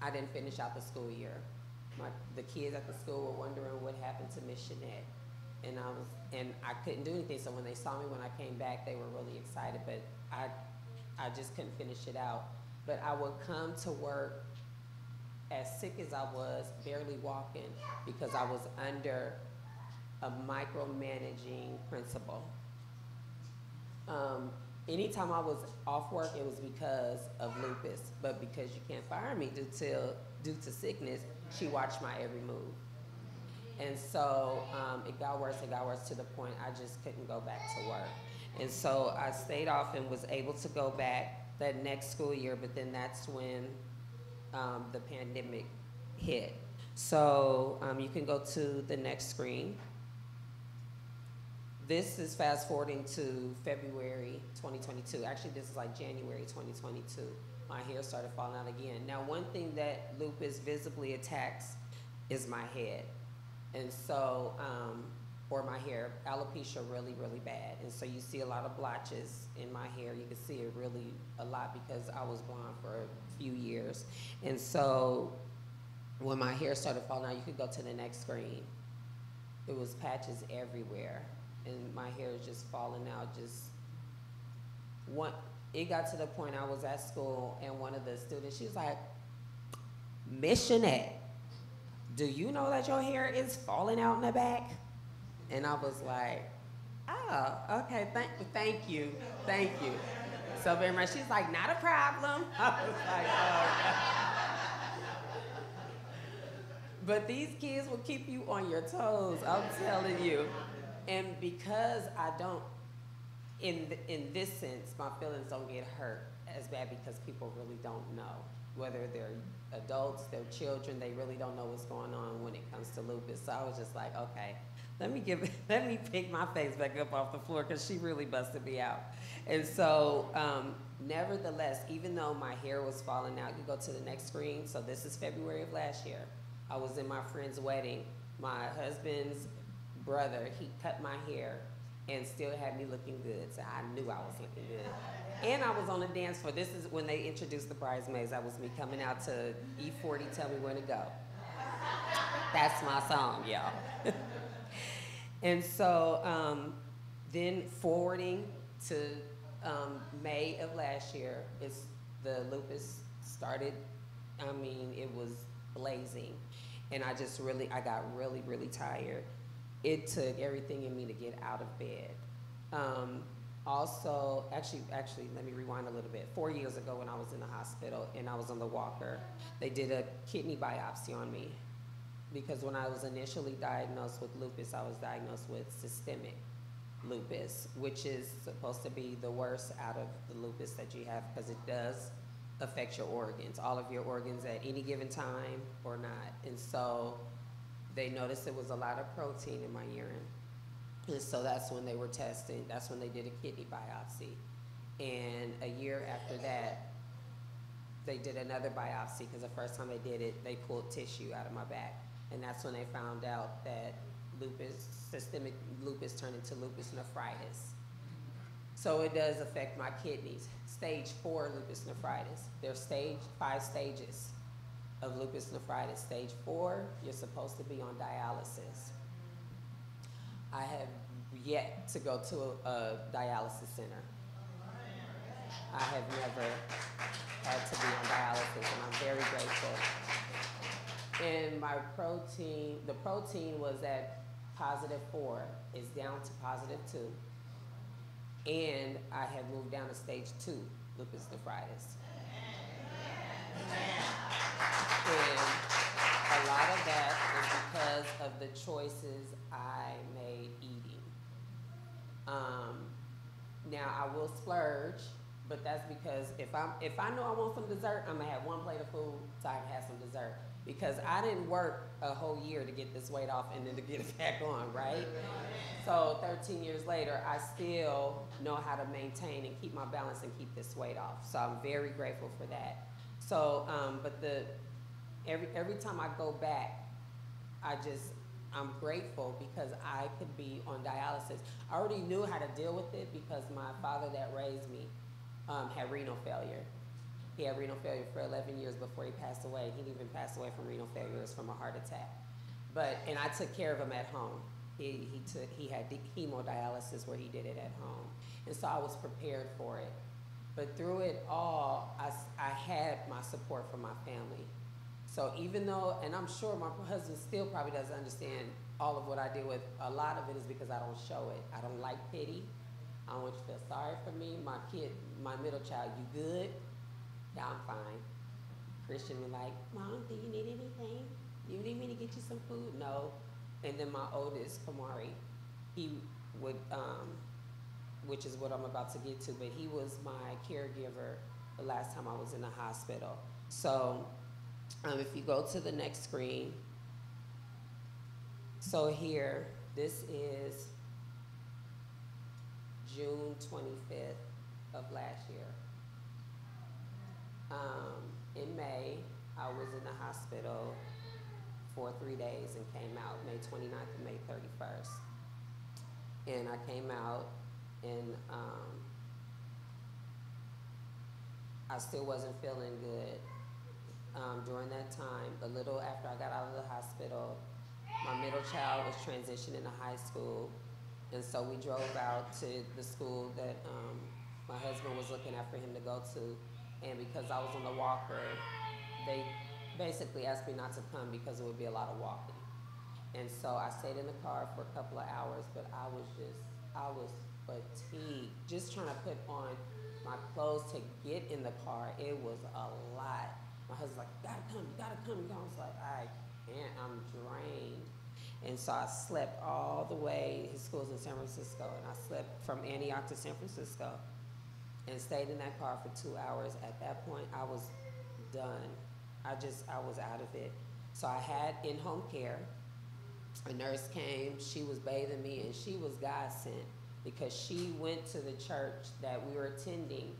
I didn't finish out the school year. My, the kids at the school were wondering what happened to Miss Chanette, and I was and I couldn't do anything. So when they saw me when I came back, they were really excited, but I I just couldn't finish it out. But I would come to work as sick as I was, barely walking, because I was under a micromanaging principal. Um, anytime I was off work, it was because of lupus, but because you can't fire me due to, due to sickness, she watched my every move. And so um, it got worse, it got worse to the point I just couldn't go back to work. And so I stayed off and was able to go back that next school year, but then that's when um, the pandemic hit. So um, you can go to the next screen. This is fast forwarding to February 2022. Actually, this is like January 2022. My hair started falling out again. Now, one thing that lupus visibly attacks is my head. And so, um, or my hair, alopecia really, really bad. And so you see a lot of blotches in my hair. You can see it really a lot because I was blonde for a few years. And so when my hair started falling out, you could go to the next screen. It was patches everywhere. And my hair is just falling out, just one, it got to the point I was at school and one of the students, she was like, Miss Chanette, do you know that your hair is falling out in the back? And I was like, oh, okay, thank, thank you, thank you so very much. She's like, not a problem. (laughs) I was like, oh. but these kids will keep you on your toes, I'm telling you. And because I don't, in, in this sense, my feelings don't get hurt as bad because people really don't know. Whether they're adults, they're children, they really don't know what's going on when it comes to lupus. So I was just like, okay, let me give, (laughs) let me pick my face back up off the floor because she really busted me out. And so, um, nevertheless, even though my hair was falling out, you go to the next screen. So this is February of last year. I was in my friend's wedding. My husband's brother, he cut my hair and still had me looking good. So I knew I was looking good. And I was on the dance floor. This is when they introduced the bridesmaids. That was me coming out to E40, Tell Me Where to Go. That's my song, y'all. (laughs) and so um, then forwarding to um, May of last year, it's, the lupus started, I mean, it was blazing. And I just really, I got really, really tired. It took everything in me to get out of bed. Um, also, actually, actually, let me rewind a little bit. Four years ago, when I was in the hospital and I was on the walker, they did a kidney biopsy on me because when I was initially diagnosed with lupus, I was diagnosed with systemic lupus, which is supposed to be the worst out of the lupus that you have because it does affect your organs, all of your organs at any given time or not. And so they noticed there was a lot of protein in my urine. And so that's when they were testing, that's when they did a kidney biopsy. And a year after that, they did another biopsy because the first time they did it, they pulled tissue out of my back. And that's when they found out that lupus, systemic lupus turned into lupus nephritis. So it does affect my kidneys. Stage four lupus nephritis. There's stage, five stages of lupus nephritis. Stage four, you're supposed to be on dialysis. I have yet to go to a, a dialysis center. I have never had to be on dialysis, and I'm very grateful. And my protein, the protein was at positive four, is down to positive two. And I have moved down to stage two lupus nephritis. And a lot of that is because of the choices I made eating. Um, now I will splurge, but that's because if I'm if I know I want some dessert, I'm gonna have one plate of food so I can have some dessert. Because I didn't work a whole year to get this weight off and then to get it (laughs) back on, right? So 13 years later, I still know how to maintain and keep my balance and keep this weight off. So I'm very grateful for that. So, um, but the every every time I go back, I just I'm grateful because I could be on dialysis. I already knew how to deal with it because my father that raised me um, had renal failure. He had renal failure for 11 years before he passed away. He didn't even pass away from renal failure; it was from a heart attack. But and I took care of him at home. He he took he had hemodialysis where he did it at home, and so I was prepared for it. But through it all, I, I had my support from my family. So even though, and I'm sure my husband still probably doesn't understand all of what I deal with, a lot of it is because I don't show it. I don't like pity. I don't want you to feel sorry for me. My kid, my middle child, you good? Yeah, I'm fine. Christian was like, Mom, do you need anything? You need me to get you some food? No. And then my oldest, Kamari, he would, um, which is what I'm about to get to, but he was my caregiver the last time I was in the hospital. So um, if you go to the next screen, so here, this is June 25th of last year. Um, in May, I was in the hospital for three days and came out May 29th and May 31st. And I came out and um, I still wasn't feeling good um, during that time. A little after I got out of the hospital, my middle child was transitioning to high school. And so we drove out to the school that um, my husband was looking at for him to go to. And because I was on the walker, they basically asked me not to come because it would be a lot of walking. And so I stayed in the car for a couple of hours, but I was just, I was fatigued, just trying to put on my clothes to get in the car. It was a lot. My husband's like, you gotta come, you gotta come. I was like, I can't, I'm drained. And so I slept all the way, his school's in San Francisco, and I slept from Antioch to San Francisco and stayed in that car for two hours. At that point, I was done. I just, I was out of it. So I had in-home care. A nurse came, she was bathing me, and she was God sent because she went to the church that we were attending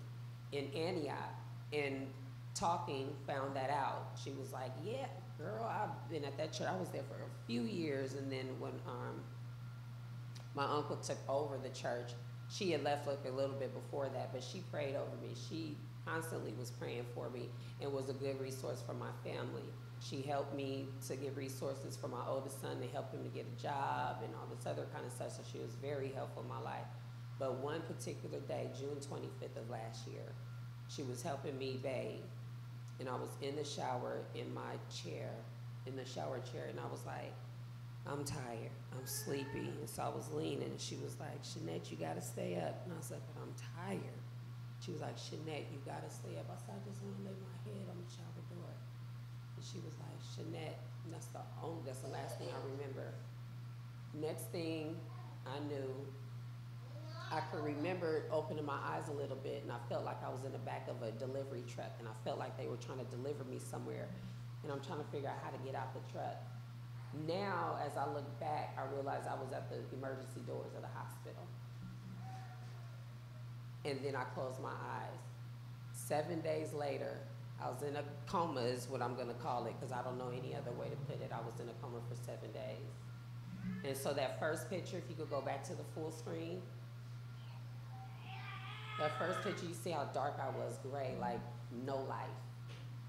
in Antioch and talking found that out. She was like, yeah, girl, I've been at that church. I was there for a few years. And then when um, my uncle took over the church, she had left like a little bit before that, but she prayed over me. She constantly was praying for me and was a good resource for my family. She helped me to get resources for my oldest son to help him to get a job and all this other kind of stuff. So she was very helpful in my life. But one particular day, June 25th of last year, she was helping me bathe. And I was in the shower in my chair in the shower chair, and I was like, I'm tired, I'm sleepy. And so I was leaning, and she was like, Chanette, you gotta stay up. And I was like, but I'm tired. She was like, Chanette, you gotta stay up. I said, I just wanna lay my head on the shower door. And she was like, Chanette, that's the only, that's the last thing I remember. Next thing I knew, I could remember opening my eyes a little bit, and I felt like I was in the back of a delivery truck, and I felt like they were trying to deliver me somewhere, and I'm trying to figure out how to get out the truck. Now, as I look back, I realize I was at the emergency doors of the hospital. And then I closed my eyes. Seven days later, I was in a coma, is what I'm gonna call it, because I don't know any other way to put it. I was in a coma for seven days. And so that first picture, if you could go back to the full screen, that first picture, you see how dark I was, gray, like no life.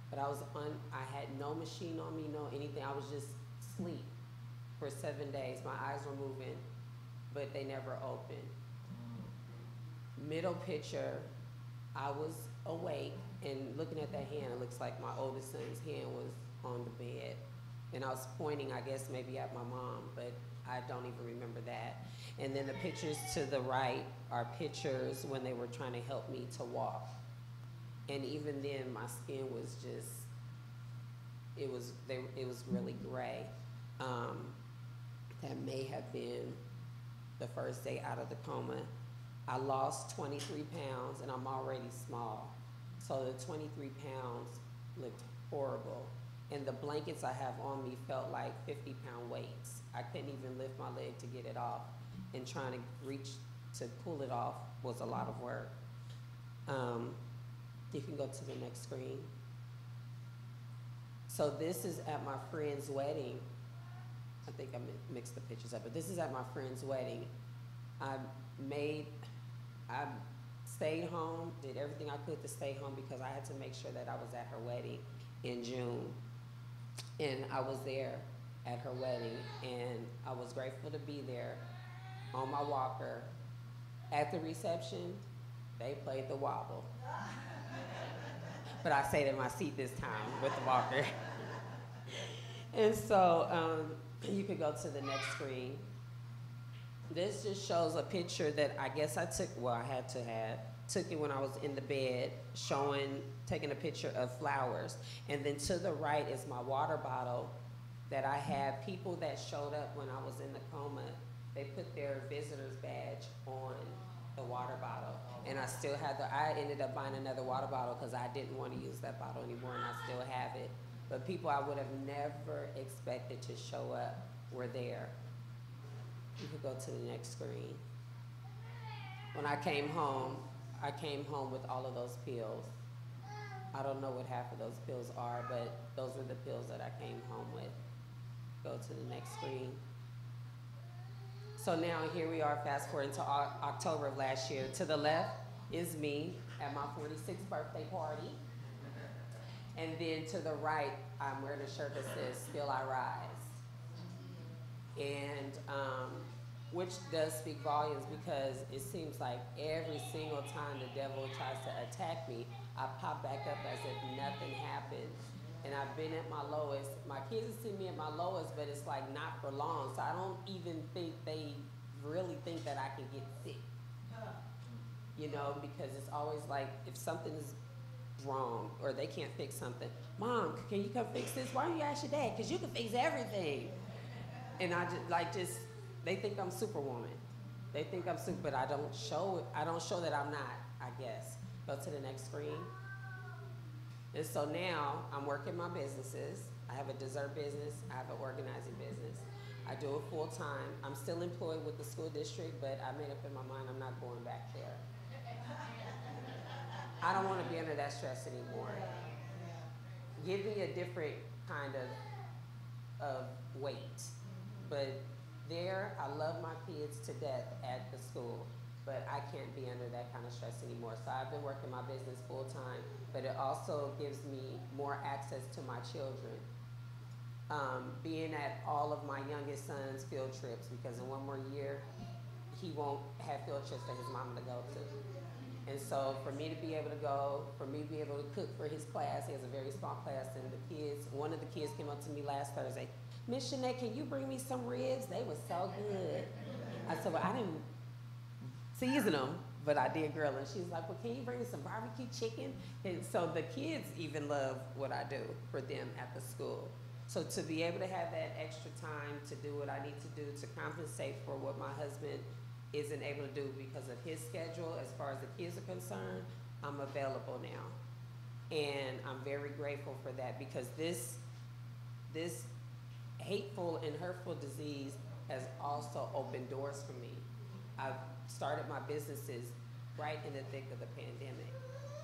But I was on, I had no machine on me, no anything. I was just asleep for seven days. My eyes were moving, but they never opened. Middle picture, I was awake and looking at that hand, it looks like my oldest son's hand was on the bed. And I was pointing, I guess, maybe at my mom, but I don't even remember that. And then the pictures to the right are pictures when they were trying to help me to walk. And even then, my skin was just, it was, they, it was really gray. Um, that may have been the first day out of the coma. I lost 23 pounds and I'm already small. So the 23 pounds looked horrible. And the blankets I have on me felt like 50 pound weights. I couldn't even lift my leg to get it off. And trying to reach to pull it off was a lot of work. Um, you can go to the next screen. So this is at my friend's wedding. I think I mi- mixed the pictures up, but this is at my friend's wedding. I made, I stayed home, did everything I could to stay home because I had to make sure that I was at her wedding in June. And I was there at her wedding, and I was grateful to be there on my walker. At the reception, they played the wobble. But I stayed in my seat this time with the walker. (laughs) and so um, you could go to the next screen. This just shows a picture that I guess I took, well, I had to have, took it when I was in the bed, showing, taking a picture of flowers. And then to the right is my water bottle that I have. People that showed up when I was in the coma, they put their visitor's badge on the water bottle. And I still had the, I ended up buying another water bottle because I didn't want to use that bottle anymore and I still have it. But people I would have never expected to show up were there. You could go to the next screen. When I came home, I came home with all of those pills. I don't know what half of those pills are, but those were the pills that I came home with. Go to the next screen. So now here we are, fast forward to October of last year. To the left is me at my 46th birthday party. And then to the right, I'm wearing a shirt that says Still I Rise. And um, which does speak volumes because it seems like every single time the devil tries to attack me, I pop back up as if nothing happened. And I've been at my lowest. My kids have seen me at my lowest, but it's like not for long. So I don't even think they really think that I can get sick. You know, because it's always like if something's wrong or they can't fix something, Mom, can you come fix this? Why don't you ask your dad? Because you can fix everything. And I just like just they think I'm superwoman. They think I'm super, but I don't show it. I don't show that I'm not. I guess. Go to the next screen. And so now I'm working my businesses. I have a dessert business. I have an organizing business. I do it full time. I'm still employed with the school district, but I made up in my mind I'm not going back there. I don't want to be under that stress anymore. Give me a different kind of of weight. But there, I love my kids to death at the school, but I can't be under that kind of stress anymore. So I've been working my business full time, but it also gives me more access to my children. Um, being at all of my youngest son's field trips, because in one more year, he won't have field trips for his mama to go to. And so for me to be able to go, for me to be able to cook for his class, he has a very small class, and the kids, one of the kids came up to me last Thursday, Miss Shanae, can you bring me some ribs? They were so good. I said, well, I didn't season them, but I did grill them. She was like, well, can you bring me some barbecue chicken? And so the kids even love what I do for them at the school. So to be able to have that extra time to do what I need to do to compensate for what my husband isn't able to do because of his schedule, as far as the kids are concerned, I'm available now. And I'm very grateful for that because this, this hateful and hurtful disease has also opened doors for me. I've started my businesses right in the thick of the pandemic,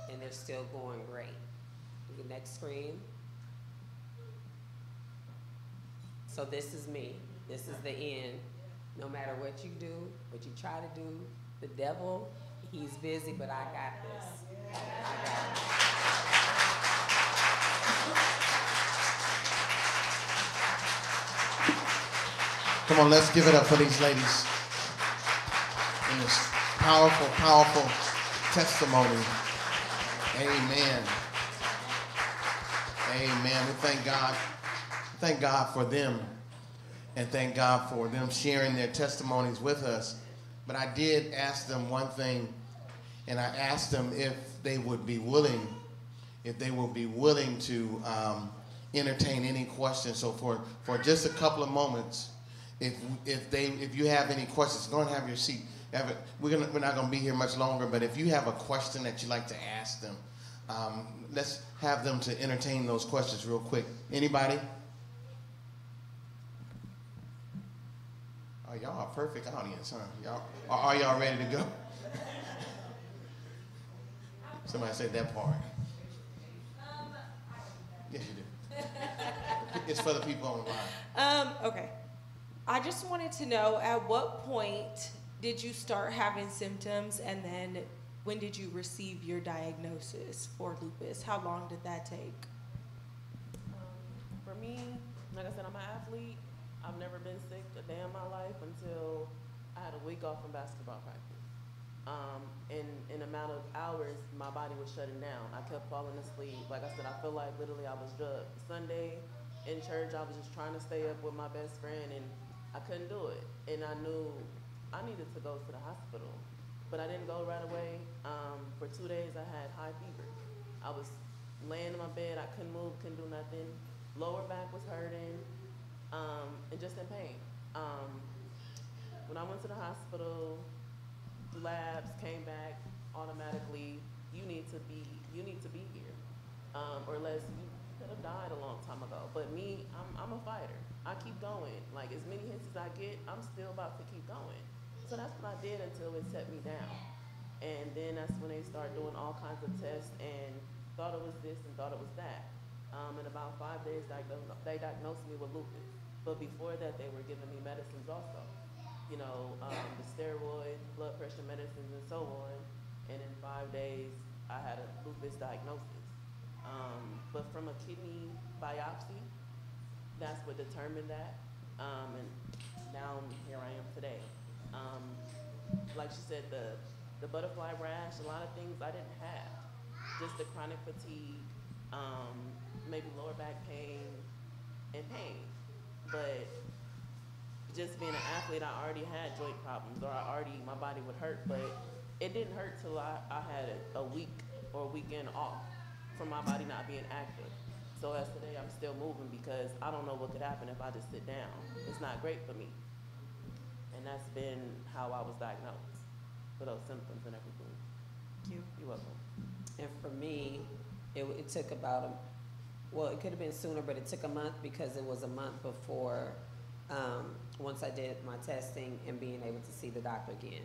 and they're still going great. The next screen. So this is me. This is the end. No matter what you do, what you try to do, the devil, he's busy, but I got this. I got it. Come on, let's give it up for these ladies. In this powerful, powerful testimony. Amen. Amen. We thank God. Thank God for them. And thank God for them sharing their testimonies with us. But I did ask them one thing, and I asked them if they would be willing, if they would be willing to um, entertain any questions. So for, for just a couple of moments, if if they if you have any questions, go and have your seat. We're gonna we're not gonna be here much longer, but if you have a question that you'd like to ask them, um, let's have them to entertain those questions real quick. Anybody? Oh, y'all a perfect audience, huh? Y'all are, are y'all ready to go? (laughs) Somebody said that part. Yes, you do. It's for the people online. Um, okay. I just wanted to know at what point did you start having symptoms and then when did you receive your diagnosis for lupus? How long did that take? Um, for me, like I said, I'm an athlete. I've never been sick a day in my life until I had a week off from basketball practice. Um, in in amount of hours, my body was shutting down. I kept falling asleep. Like I said, I feel like literally I was drugged. Sunday in church, I was just trying to stay up with my best friend, and I couldn't do it. And I knew I needed to go to the hospital, but I didn't go right away. Um, for two days, I had high fever. I was laying in my bed. I couldn't move, couldn't do nothing. Lower back was hurting, um, and just in pain. Um, when I went to the hospital, the labs came back automatically. You need to be, you need to be here, um, or else you could have died a long time ago. But me, I'm, I'm a fighter. I keep going. Like as many hits as I get, I'm still about to keep going. So that's what I did until it set me down. And then that's when they started doing all kinds of tests and thought it was this and thought it was that. Um, in about five days, they diagnosed me with lupus. But before that, they were giving me medicines also. You know, um, the steroids, blood pressure medicines, and so on. And in five days, I had a lupus diagnosis. Um, but from a kidney biopsy, that's what determined that. Um, and now here I am today. Um, like she said, the, the butterfly rash, a lot of things I didn't have. Just the chronic fatigue, um, maybe lower back pain, and pain. But just being an athlete, I already had joint problems, or I already, my body would hurt, but it didn't hurt till I, I had a, a week or a weekend off from my body not being active. So as today, I'm still moving because I don't know what could happen if I just sit down. It's not great for me. And that's been how I was diagnosed for those symptoms and everything. Thank you. You're welcome. And for me, it, it took about a, well, it could have been sooner, but it took a month because it was a month before, um, once I did my testing and being able to see the doctor again.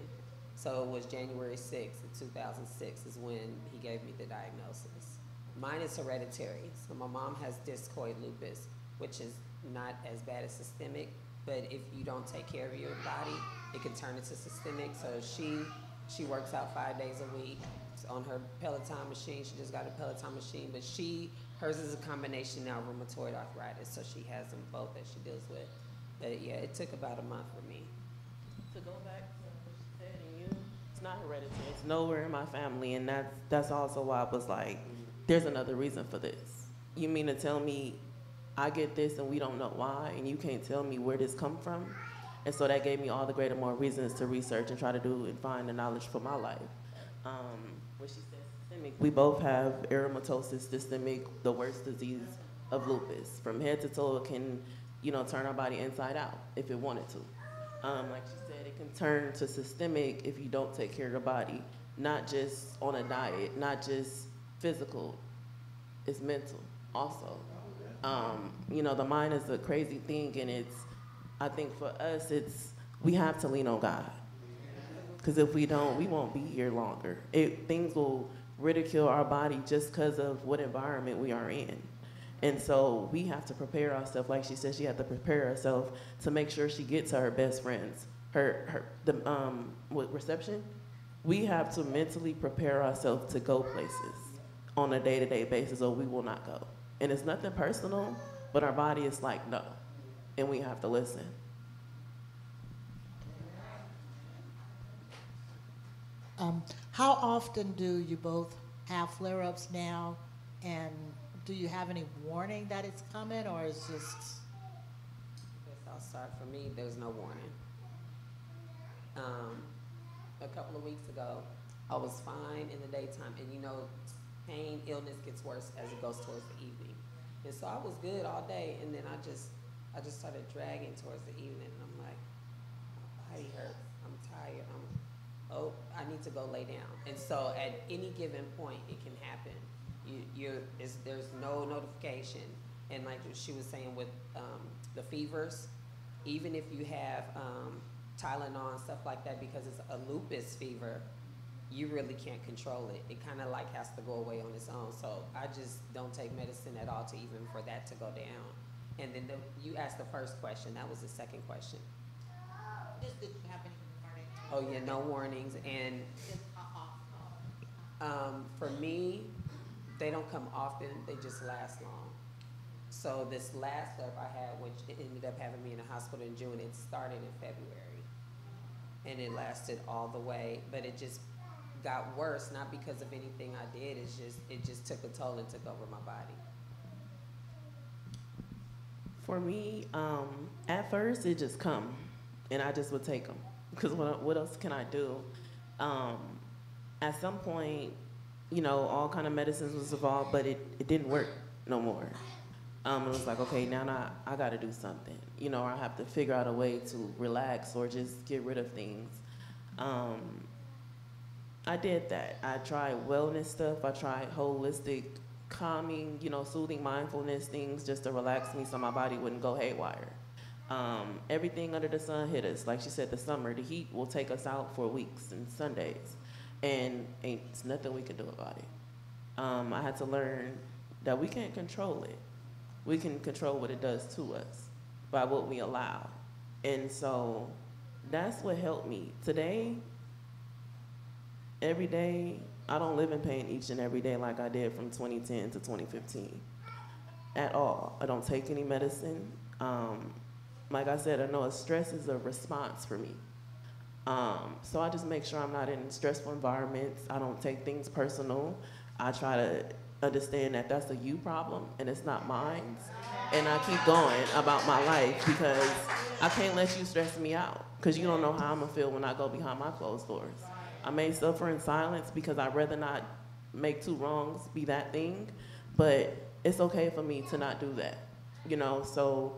So it was January sixth two thousand six is when he gave me the diagnosis. Mine is hereditary, so my mom has discoid lupus, which is not as bad as systemic, but if you don't take care of your body, it can turn into systemic. So she, she works out five days a week on her Peloton machine. She just got a Peloton machine, but she, hers is a combination now rheumatoid arthritis, so she has them both that she deals with. But yeah, it took about a month for me. To go back to what she said and you, it's not hereditary. It's nowhere in my family, and that's that's also why I was like, there's another reason for this. You mean to tell me I get this and we don't know why, and you can't tell me where this come from? And so that gave me all the greater more reasons to research and try to do and find the knowledge for my life. Um, what she said, systemic. We both have erythematosus systemic, the worst disease of lupus. From head to toe, it can, you know, turn our body inside out if it wanted to. Um, like she said, it can turn to systemic if you don't take care of your body, not just on a diet, not just physical, it's mental also. Um, you know, the mind is a crazy thing, and it's, I think for us, it's, we have to lean on God. Because if we don't, we won't be here longer. It, things will ridicule our body just because of what environment we are in. And so we have to prepare ourselves, like she said, she had to prepare herself to make sure she gets to her best friends. Her, her, the, um, with reception, we have to mentally prepare ourselves to go places on a day-to-day basis or we will not go. And it's nothing personal, but our body is like, no. And we have to listen. Um, how often do you both have flare-ups now? And do you have any warning that it's coming or is just, I'll start for me, there's no warning. Um, a couple of weeks ago, I was fine in the daytime, and you know, pain, illness gets worse as it goes towards the evening. And so I was good all day, and then I just, I just started dragging towards the evening, and I'm like, my body hurts, I'm tired, I'm, oh, I need to go lay down. And so at any given point, it can happen. You, you're, there's no notification, and like she was saying with, um, the fevers, even if you have, um, Tylenol and stuff like that, because it's a lupus fever, you really can't control it. It kind of like has to go away on its own. So I just don't take medicine at all to even for that to go down. And then the, you asked the first question. That was the second question. just did you have any warning? Oh yeah, no warnings. And um, for me, they don't come often. They just last long. So this last flare I had, which ended up having me in the hospital in June, it started in February, and it lasted all the way. But it just got worse, not because of anything I did. It's just it just took a toll and took over my body. For me, um, at first it just come, and I just would take them. Because what, what else can I do? Um, at some point, you know, all kind of medicines was involved, but it, it didn't work no more. Um, it was like, okay, now I, I got to do something. You know, I have to figure out a way to relax or just get rid of things. Um, I did that. I tried wellness stuff. I tried holistic calming, you know, soothing mindfulness things just to relax me so my body wouldn't go haywire. Um, everything under the sun hit us. Like she said, the summer, the heat will take us out for weeks and Sundays. And ain't it's nothing we can do about it. Um, I had to learn that we can't control it. We can control what it does to us by what we allow. And so that's what helped me. Today, every day, I don't live in pain each and every day like I did from 2010 to 2015 at all. I don't take any medicine. Um, like I said, I know stress is a response for me. Um, so I just make sure I'm not in stressful environments. I don't take things personal. I try to understand that that's a you problem and it's not mine. And I keep going about my life because I can't let you stress me out because you don't know how I'm gonna feel when I go behind my closed doors. I may suffer in silence because I'd rather not make two wrongs be that thing, but it's okay for me to not do that, you know. So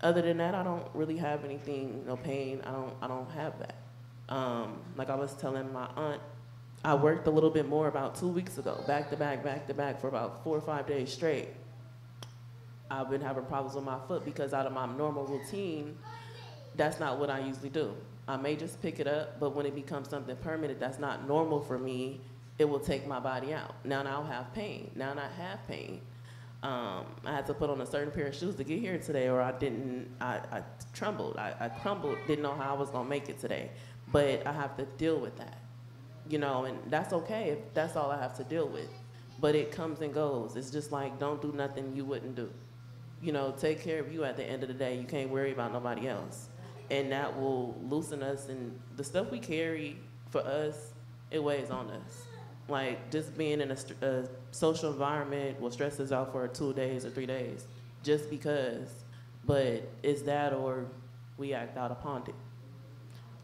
other than that, I don't really have anything, no pain. I don't, I don't have that. Um, like I was telling my aunt, I worked a little bit more about two weeks ago, back to back, back to back for about four or five days straight. I've been having problems with my foot because out of my normal routine, that's not what I usually do. I may just pick it up, but when it becomes something permanent that's not normal for me, it will take my body out. Now I'll have pain. Now I have pain. Um, I had to put on a certain pair of shoes to get here today, or I didn't. I, I trembled. I, I crumbled. Didn't know how I was gonna make it today, but I have to deal with that, you know, and that's okay if that's all I have to deal with. But it comes and goes. It's just like don't do nothing you wouldn't do. You know, take care of you at the end of the day. You can't worry about nobody else, and that will loosen us. And the stuff we carry for us, it weighs on us. Like just being in a, a social environment will stress us out for two days or three days, just because. But it's that or we act out upon it.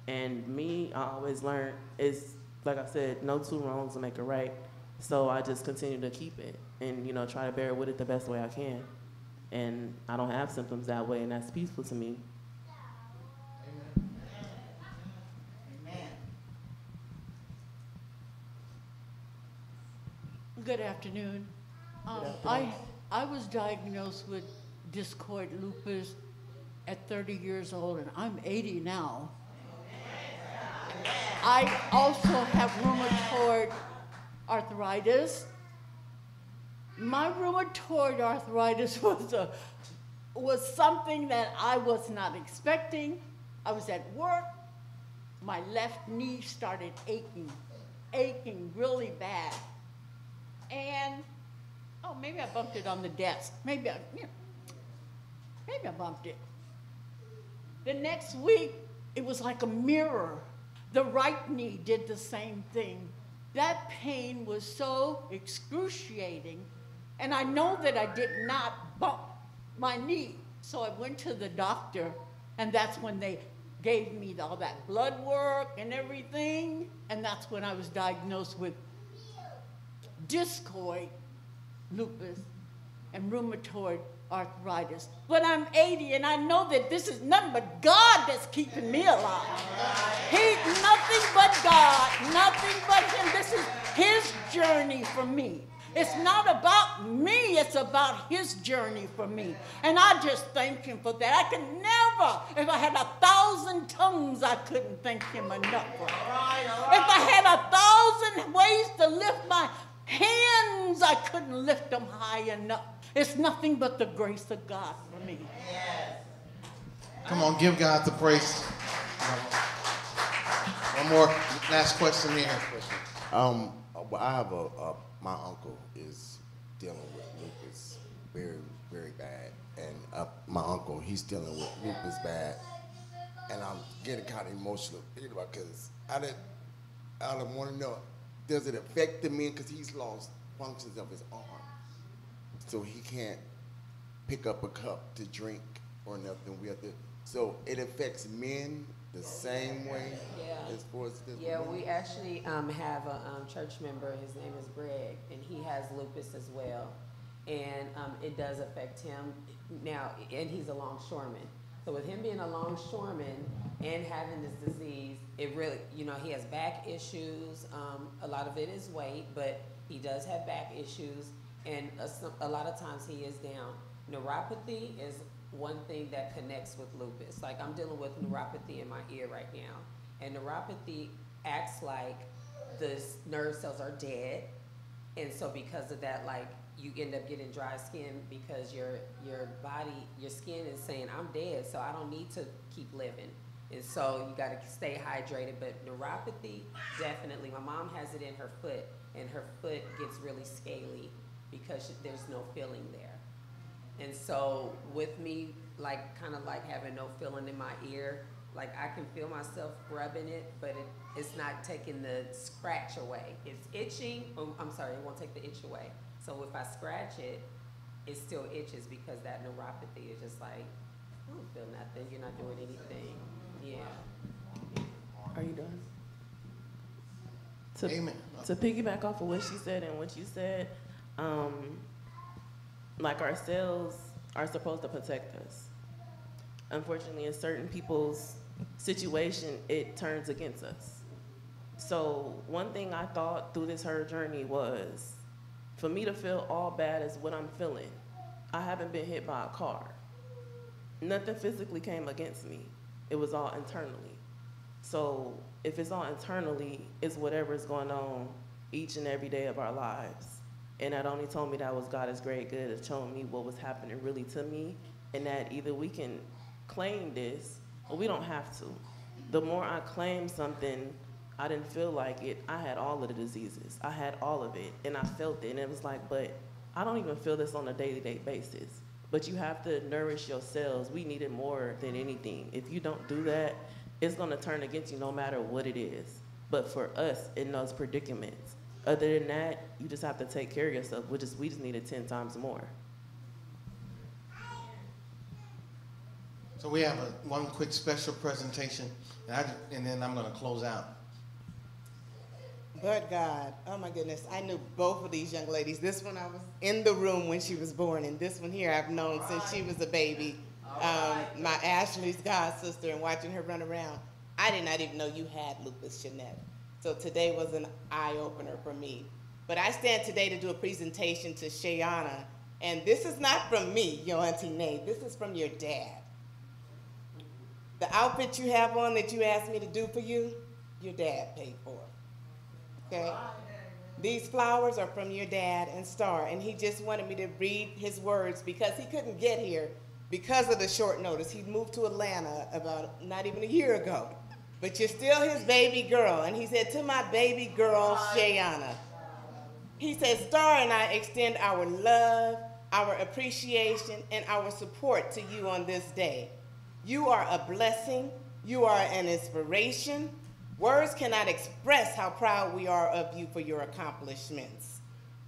And me, I always learn is like I said, no two wrongs make a right. So I just continue to keep it and you know try to bear with it the best way I can. And I don't have symptoms that way, and that's peaceful to me. Good afternoon. Um, I, I was diagnosed with discoid lupus at 30 years old, and I'm 80 now. I also have rheumatoid arthritis. My rheumatoid arthritis (laughs) was a, was something that I was not expecting. I was at work. My left knee started aching, aching really bad. And, oh, maybe I bumped it on the desk. Maybe I, you know, maybe I bumped it. The next week, it was like a mirror. The right knee did the same thing. That pain was so excruciating, and I know that I did not bump my knee. So I went to the doctor, and that's when they gave me all that blood work and everything, and that's when I was diagnosed with discoid lupus and rheumatoid arthritis. But I'm 80 and I know that this is nothing but God that's keeping me alive. He, nothing but God, nothing but Him. This is His journey for me. It's not about me, it's about His journey for me. And I just thank Him for that. I could never, if I had a thousand tongues, I couldn't thank Him enough for it. If I had a thousand ways to lift my hands, I couldn't lift them high enough. It's nothing but the grace of God for me. Come on, give God the praise. One more last question here. Um, well, I have a, a my uncle is dealing with lupus very very bad, and uh, my uncle he's dealing with lupus bad, and I'm getting kind of emotional because I didn't I don't want to know does it affect the men because he's lost functions of his arm, so he can't pick up a cup to drink or nothing. We have to. So it affects men the same way Yeah. as far as Yeah, women? we actually um, have a um, church member, his name is Greg, and he has lupus as well. And um, it does affect him now, and he's a longshoreman. So with him being a longshoreman and having this disease, it really, you know, he has back issues. Um, a lot of it is weight, but he does have back issues, and a, a lot of times he is down. Neuropathy is one thing that connects with lupus. Like I'm dealing with neuropathy in my ear right now, and neuropathy acts like the nerve cells are dead, and so because of that, like you end up getting dry skin because your your body, your skin is saying I'm dead, so I don't need to keep living. And so you got to stay hydrated. But neuropathy, definitely. My mom has it in her foot, and her foot gets really scaly because there's no feeling there. And so with me, like kind of like having no feeling in my ear, like I can feel myself rubbing it, but it, it's not taking the scratch away. It's itching. Oh, I'm sorry, it won't take the itch away. So if I scratch it, it still itches because that neuropathy is just like, I don't feel nothing. You're not doing anything. Yeah. Are you done? To, Amen. to piggyback off of what she said and what you said, um, like our cells are supposed to protect us. Unfortunately, in certain people's situation, it turns against us. So one thing I thought through this her journey was, for me to feel all bad as what I'm feeling, I haven't been hit by a car. Nothing physically came against me. It was all internally. So if it's all internally, it's whatever is going on each and every day of our lives. And that only told me that was God is great good. It showed me what was happening really to me, and that either we can claim this or we don't have to. The more I claim something, I didn't feel like it. I had all of the diseases. I had all of it, and I felt it. And it was like, but I don't even feel this on a day-to-day basis. But you have to nourish yourselves. We need it more than anything. If you don't do that, it's gonna turn against you no matter what it is. but for us in those predicaments. Other than that, you just have to take care of yourself. We just we just need it ten times more. So we have a, one quick special presentation, and, I, and then I'm going to close out. But God, oh my goodness, I knew both of these young ladies. This one I was in the room when she was born, and this one here I've known since she was a baby. Um, my Ashley's god sister, and watching her run around. I did not even know you had lupus, Jeanette. So today was an eye opener for me. But I stand today to do a presentation to Shayonna, and this is not from me, your auntie Nate. This is from your dad. The outfit you have on that you asked me to do for you, your dad paid for. Okay? These flowers are from your dad and Star, and he just wanted me to read his words because he couldn't get here because of the short notice. He moved to Atlanta about not even a year ago. But you're still his baby girl. And he said, To my baby girl, Shayonna. He said, Star and I extend our love, our appreciation, and our support to you on this day. You are a blessing. You are an inspiration. Words cannot express how proud we are of you for your accomplishments.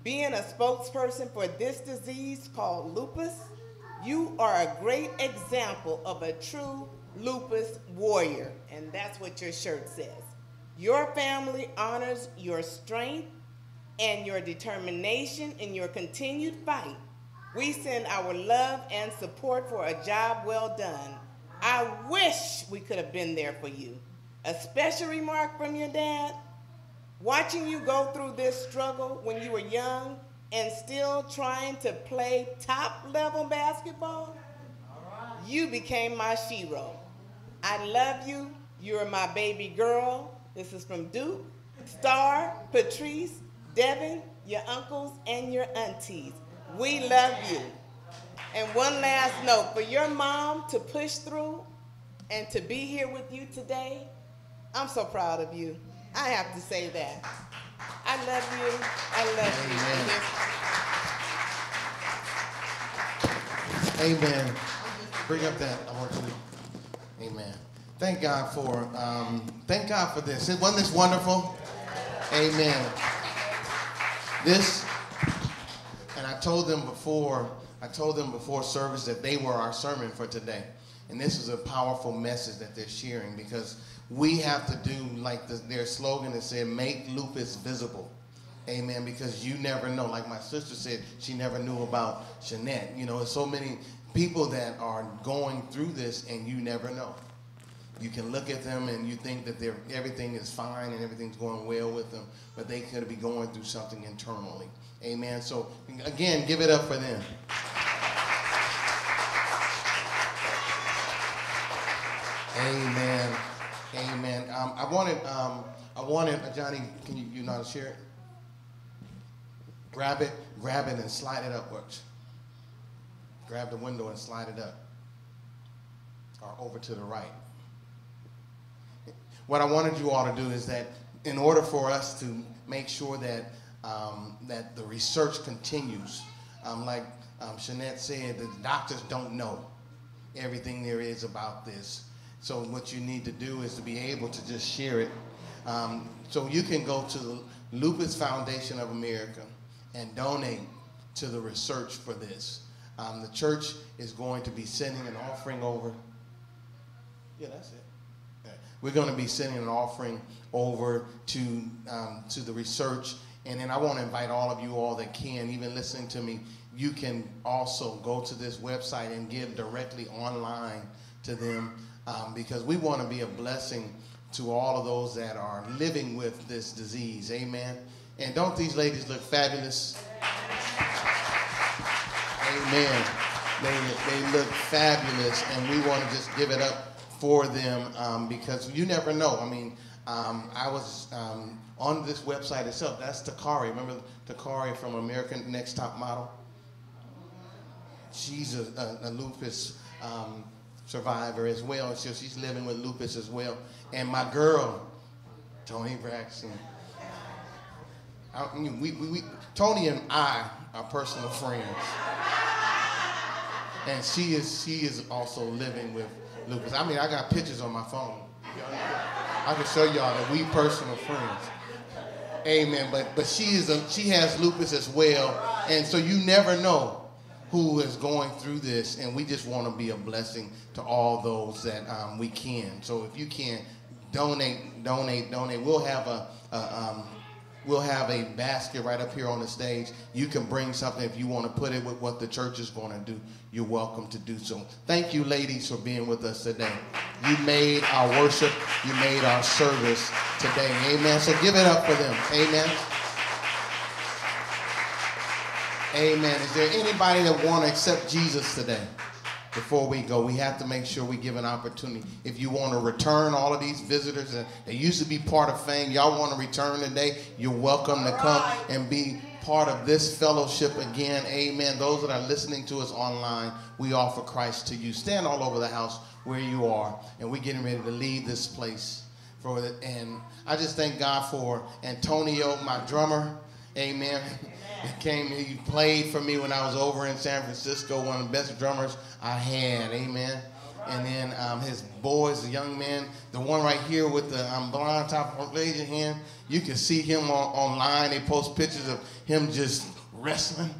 Being a spokesperson for this disease called lupus, you are a great example of a true lupus warrior, and that's what your shirt says. Your family honors your strength and your determination in your continued fight. We send our love and support for a job well done. I wish we could have been there for you. A special remark from your dad watching you go through this struggle when you were young and still trying to play top level basketball, you became my shero. I love you. You're my baby girl. This is from Duke, Star, Patrice, Devin, your uncles, and your aunties. We love you. And one last note for your mom to push through and to be here with you today, I'm so proud of you. I have to say that. I love you. I love you. Amen. Bring up that. I want you. Amen. Thank God for um, thank God for this. It Wasn't this wonderful? Amen. This, and I told them before. I told them before service that they were our sermon for today, and this is a powerful message that they're sharing because we have to do like the, their slogan that said, "Make lupus visible." Amen. Because you never know. Like my sister said, she never knew about Jeanette. You know, there's so many people that are going through this, and you never know. You can look at them and you think that they're, everything is fine and everything's going well with them, but they could be going through something internally. Amen. So again, give it up for them. Amen. Amen. Um, I wanted, um, I wanted, uh, Johnny, can you, you know how to share it? Grab it, grab it, and slide it upwards. Grab the window and slide it up. Or over to the right. What I wanted you all to do is that in order for us to make sure that, um, that the research continues, um, like um, Chanette said, the doctors don't know everything there is about this. So what you need to do is to be able to just share it. Um, so you can go to the Lupus Foundation of America and donate to the research for this. Um, the church is going to be sending an offering over. Yeah, that's it. We're going to be sending an offering over to um, to the research, and then I want to invite all of you all that can, even listening to me, you can also go to this website and give directly online to them um, because we want to be a blessing to all of those that are living with this disease. Amen. And don't these ladies look fabulous? Amen. They, they look fabulous, and we want to just give it up for them um, because you never know. I mean, um, I was um, on this website itself. That's Takari. Remember Takari from American Next Top Model? She's a, a, a lupus um, survivor as well. So she's living with lupus as well. And my girl, Toni Braxton. I, we, we, we, Toni and I are personal friends. And she is she is also living with lupus. I mean, I got pictures on my phone. I can show y'all that we personal friends. Amen. But but she is a, she has lupus as well, and so you never know who is going through this, and we just want to be a blessing to all those that um, we can. So if you can donate, donate, donate. We'll have a, a um, we'll have a basket right up here on the stage. You can bring something if you want to put it with what the church is going to do. You're welcome to do so. Thank you, ladies, for being with us today. You made our worship, you made our service today. Amen. So give it up for them. Amen. Amen. Is there anybody that want to accept Jesus today? Before we go, we have to make sure we give an opportunity. If you want to return all of these visitors that, that used to be part of Fame, y'all want to return today, you're welcome to come and be part of this fellowship again. Amen. Those that are listening to us online, we offer Christ to you. Stand all over the house where you are, and we're getting ready to leave this place. For it. And I just thank God for Antonio, my drummer. Amen. (laughs) He came, he played for me when I was over in San Francisco, one of the best drummers I had. Amen. And then um, his boys, the young man, the one right here with the um, blonde top, raise your hand. You can see him on, online. They post pictures of him just wrestling.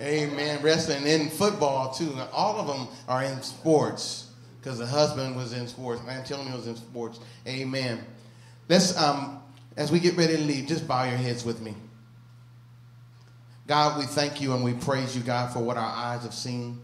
Amen. Wrestling in football too. All of them are in sports because the husband was in sports. Antonio was in sports. Amen. Let's, um, as we get ready to leave, just bow your heads with me. God, we thank you and we praise you, God, for what our eyes have seen,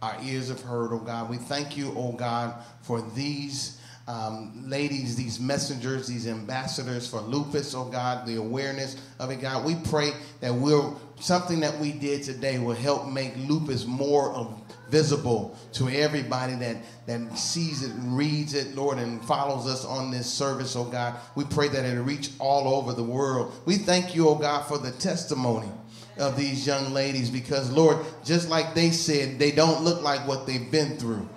our ears have heard, oh God. We thank you, oh God, for these um, ladies, these messengers, these ambassadors for lupus, oh God, the awareness of it, God. We pray that we'll, something that we did today will help make lupus more of, visible to everybody that, that sees it reads it, Lord, and follows us on this service, oh God. We pray that it'll reach all over the world. We thank you, oh God, for the testimony of these young ladies because, Lord, just like they said, they don't look like what they've been through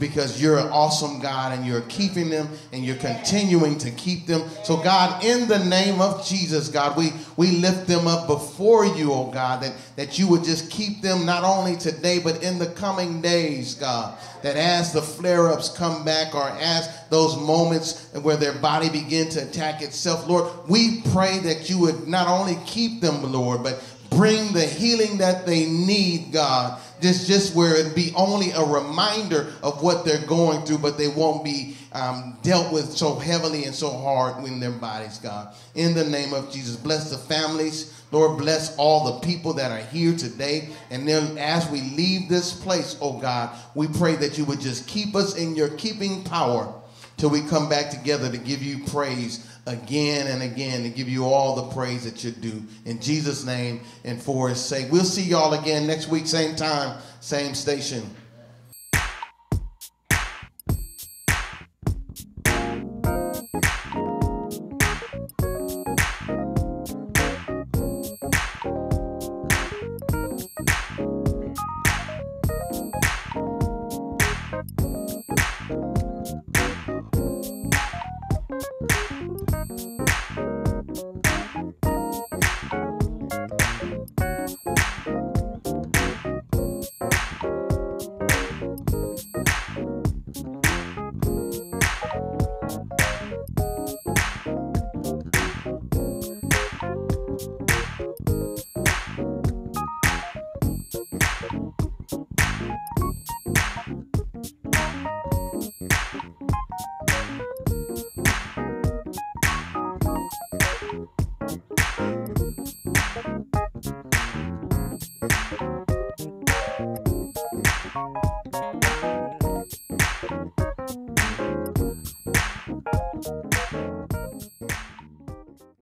because you're an awesome God and you're keeping them and you're continuing to keep them. So, God, in the name of Jesus, God, we, we lift them up before you, oh God, that, that you would just keep them not only today, but in the coming days, God. That as the flare ups come back or as those moments where their body begin to attack itself, Lord, we pray that you would not only keep them, Lord, but bring the healing that they need, God. Just, just where it be only a reminder of what they're going through, but they won't be um, dealt with so heavily and so hard in their bodies, God. In the name of Jesus, bless the families. Lord, bless all the people that are here today. And then as we leave this place, oh God, we pray that you would just keep us in your keeping power till we come back together to give you praise again and again to give you all the praise that you do. In Jesus' name and for his sake. We'll see y'all again next week, same time, same station.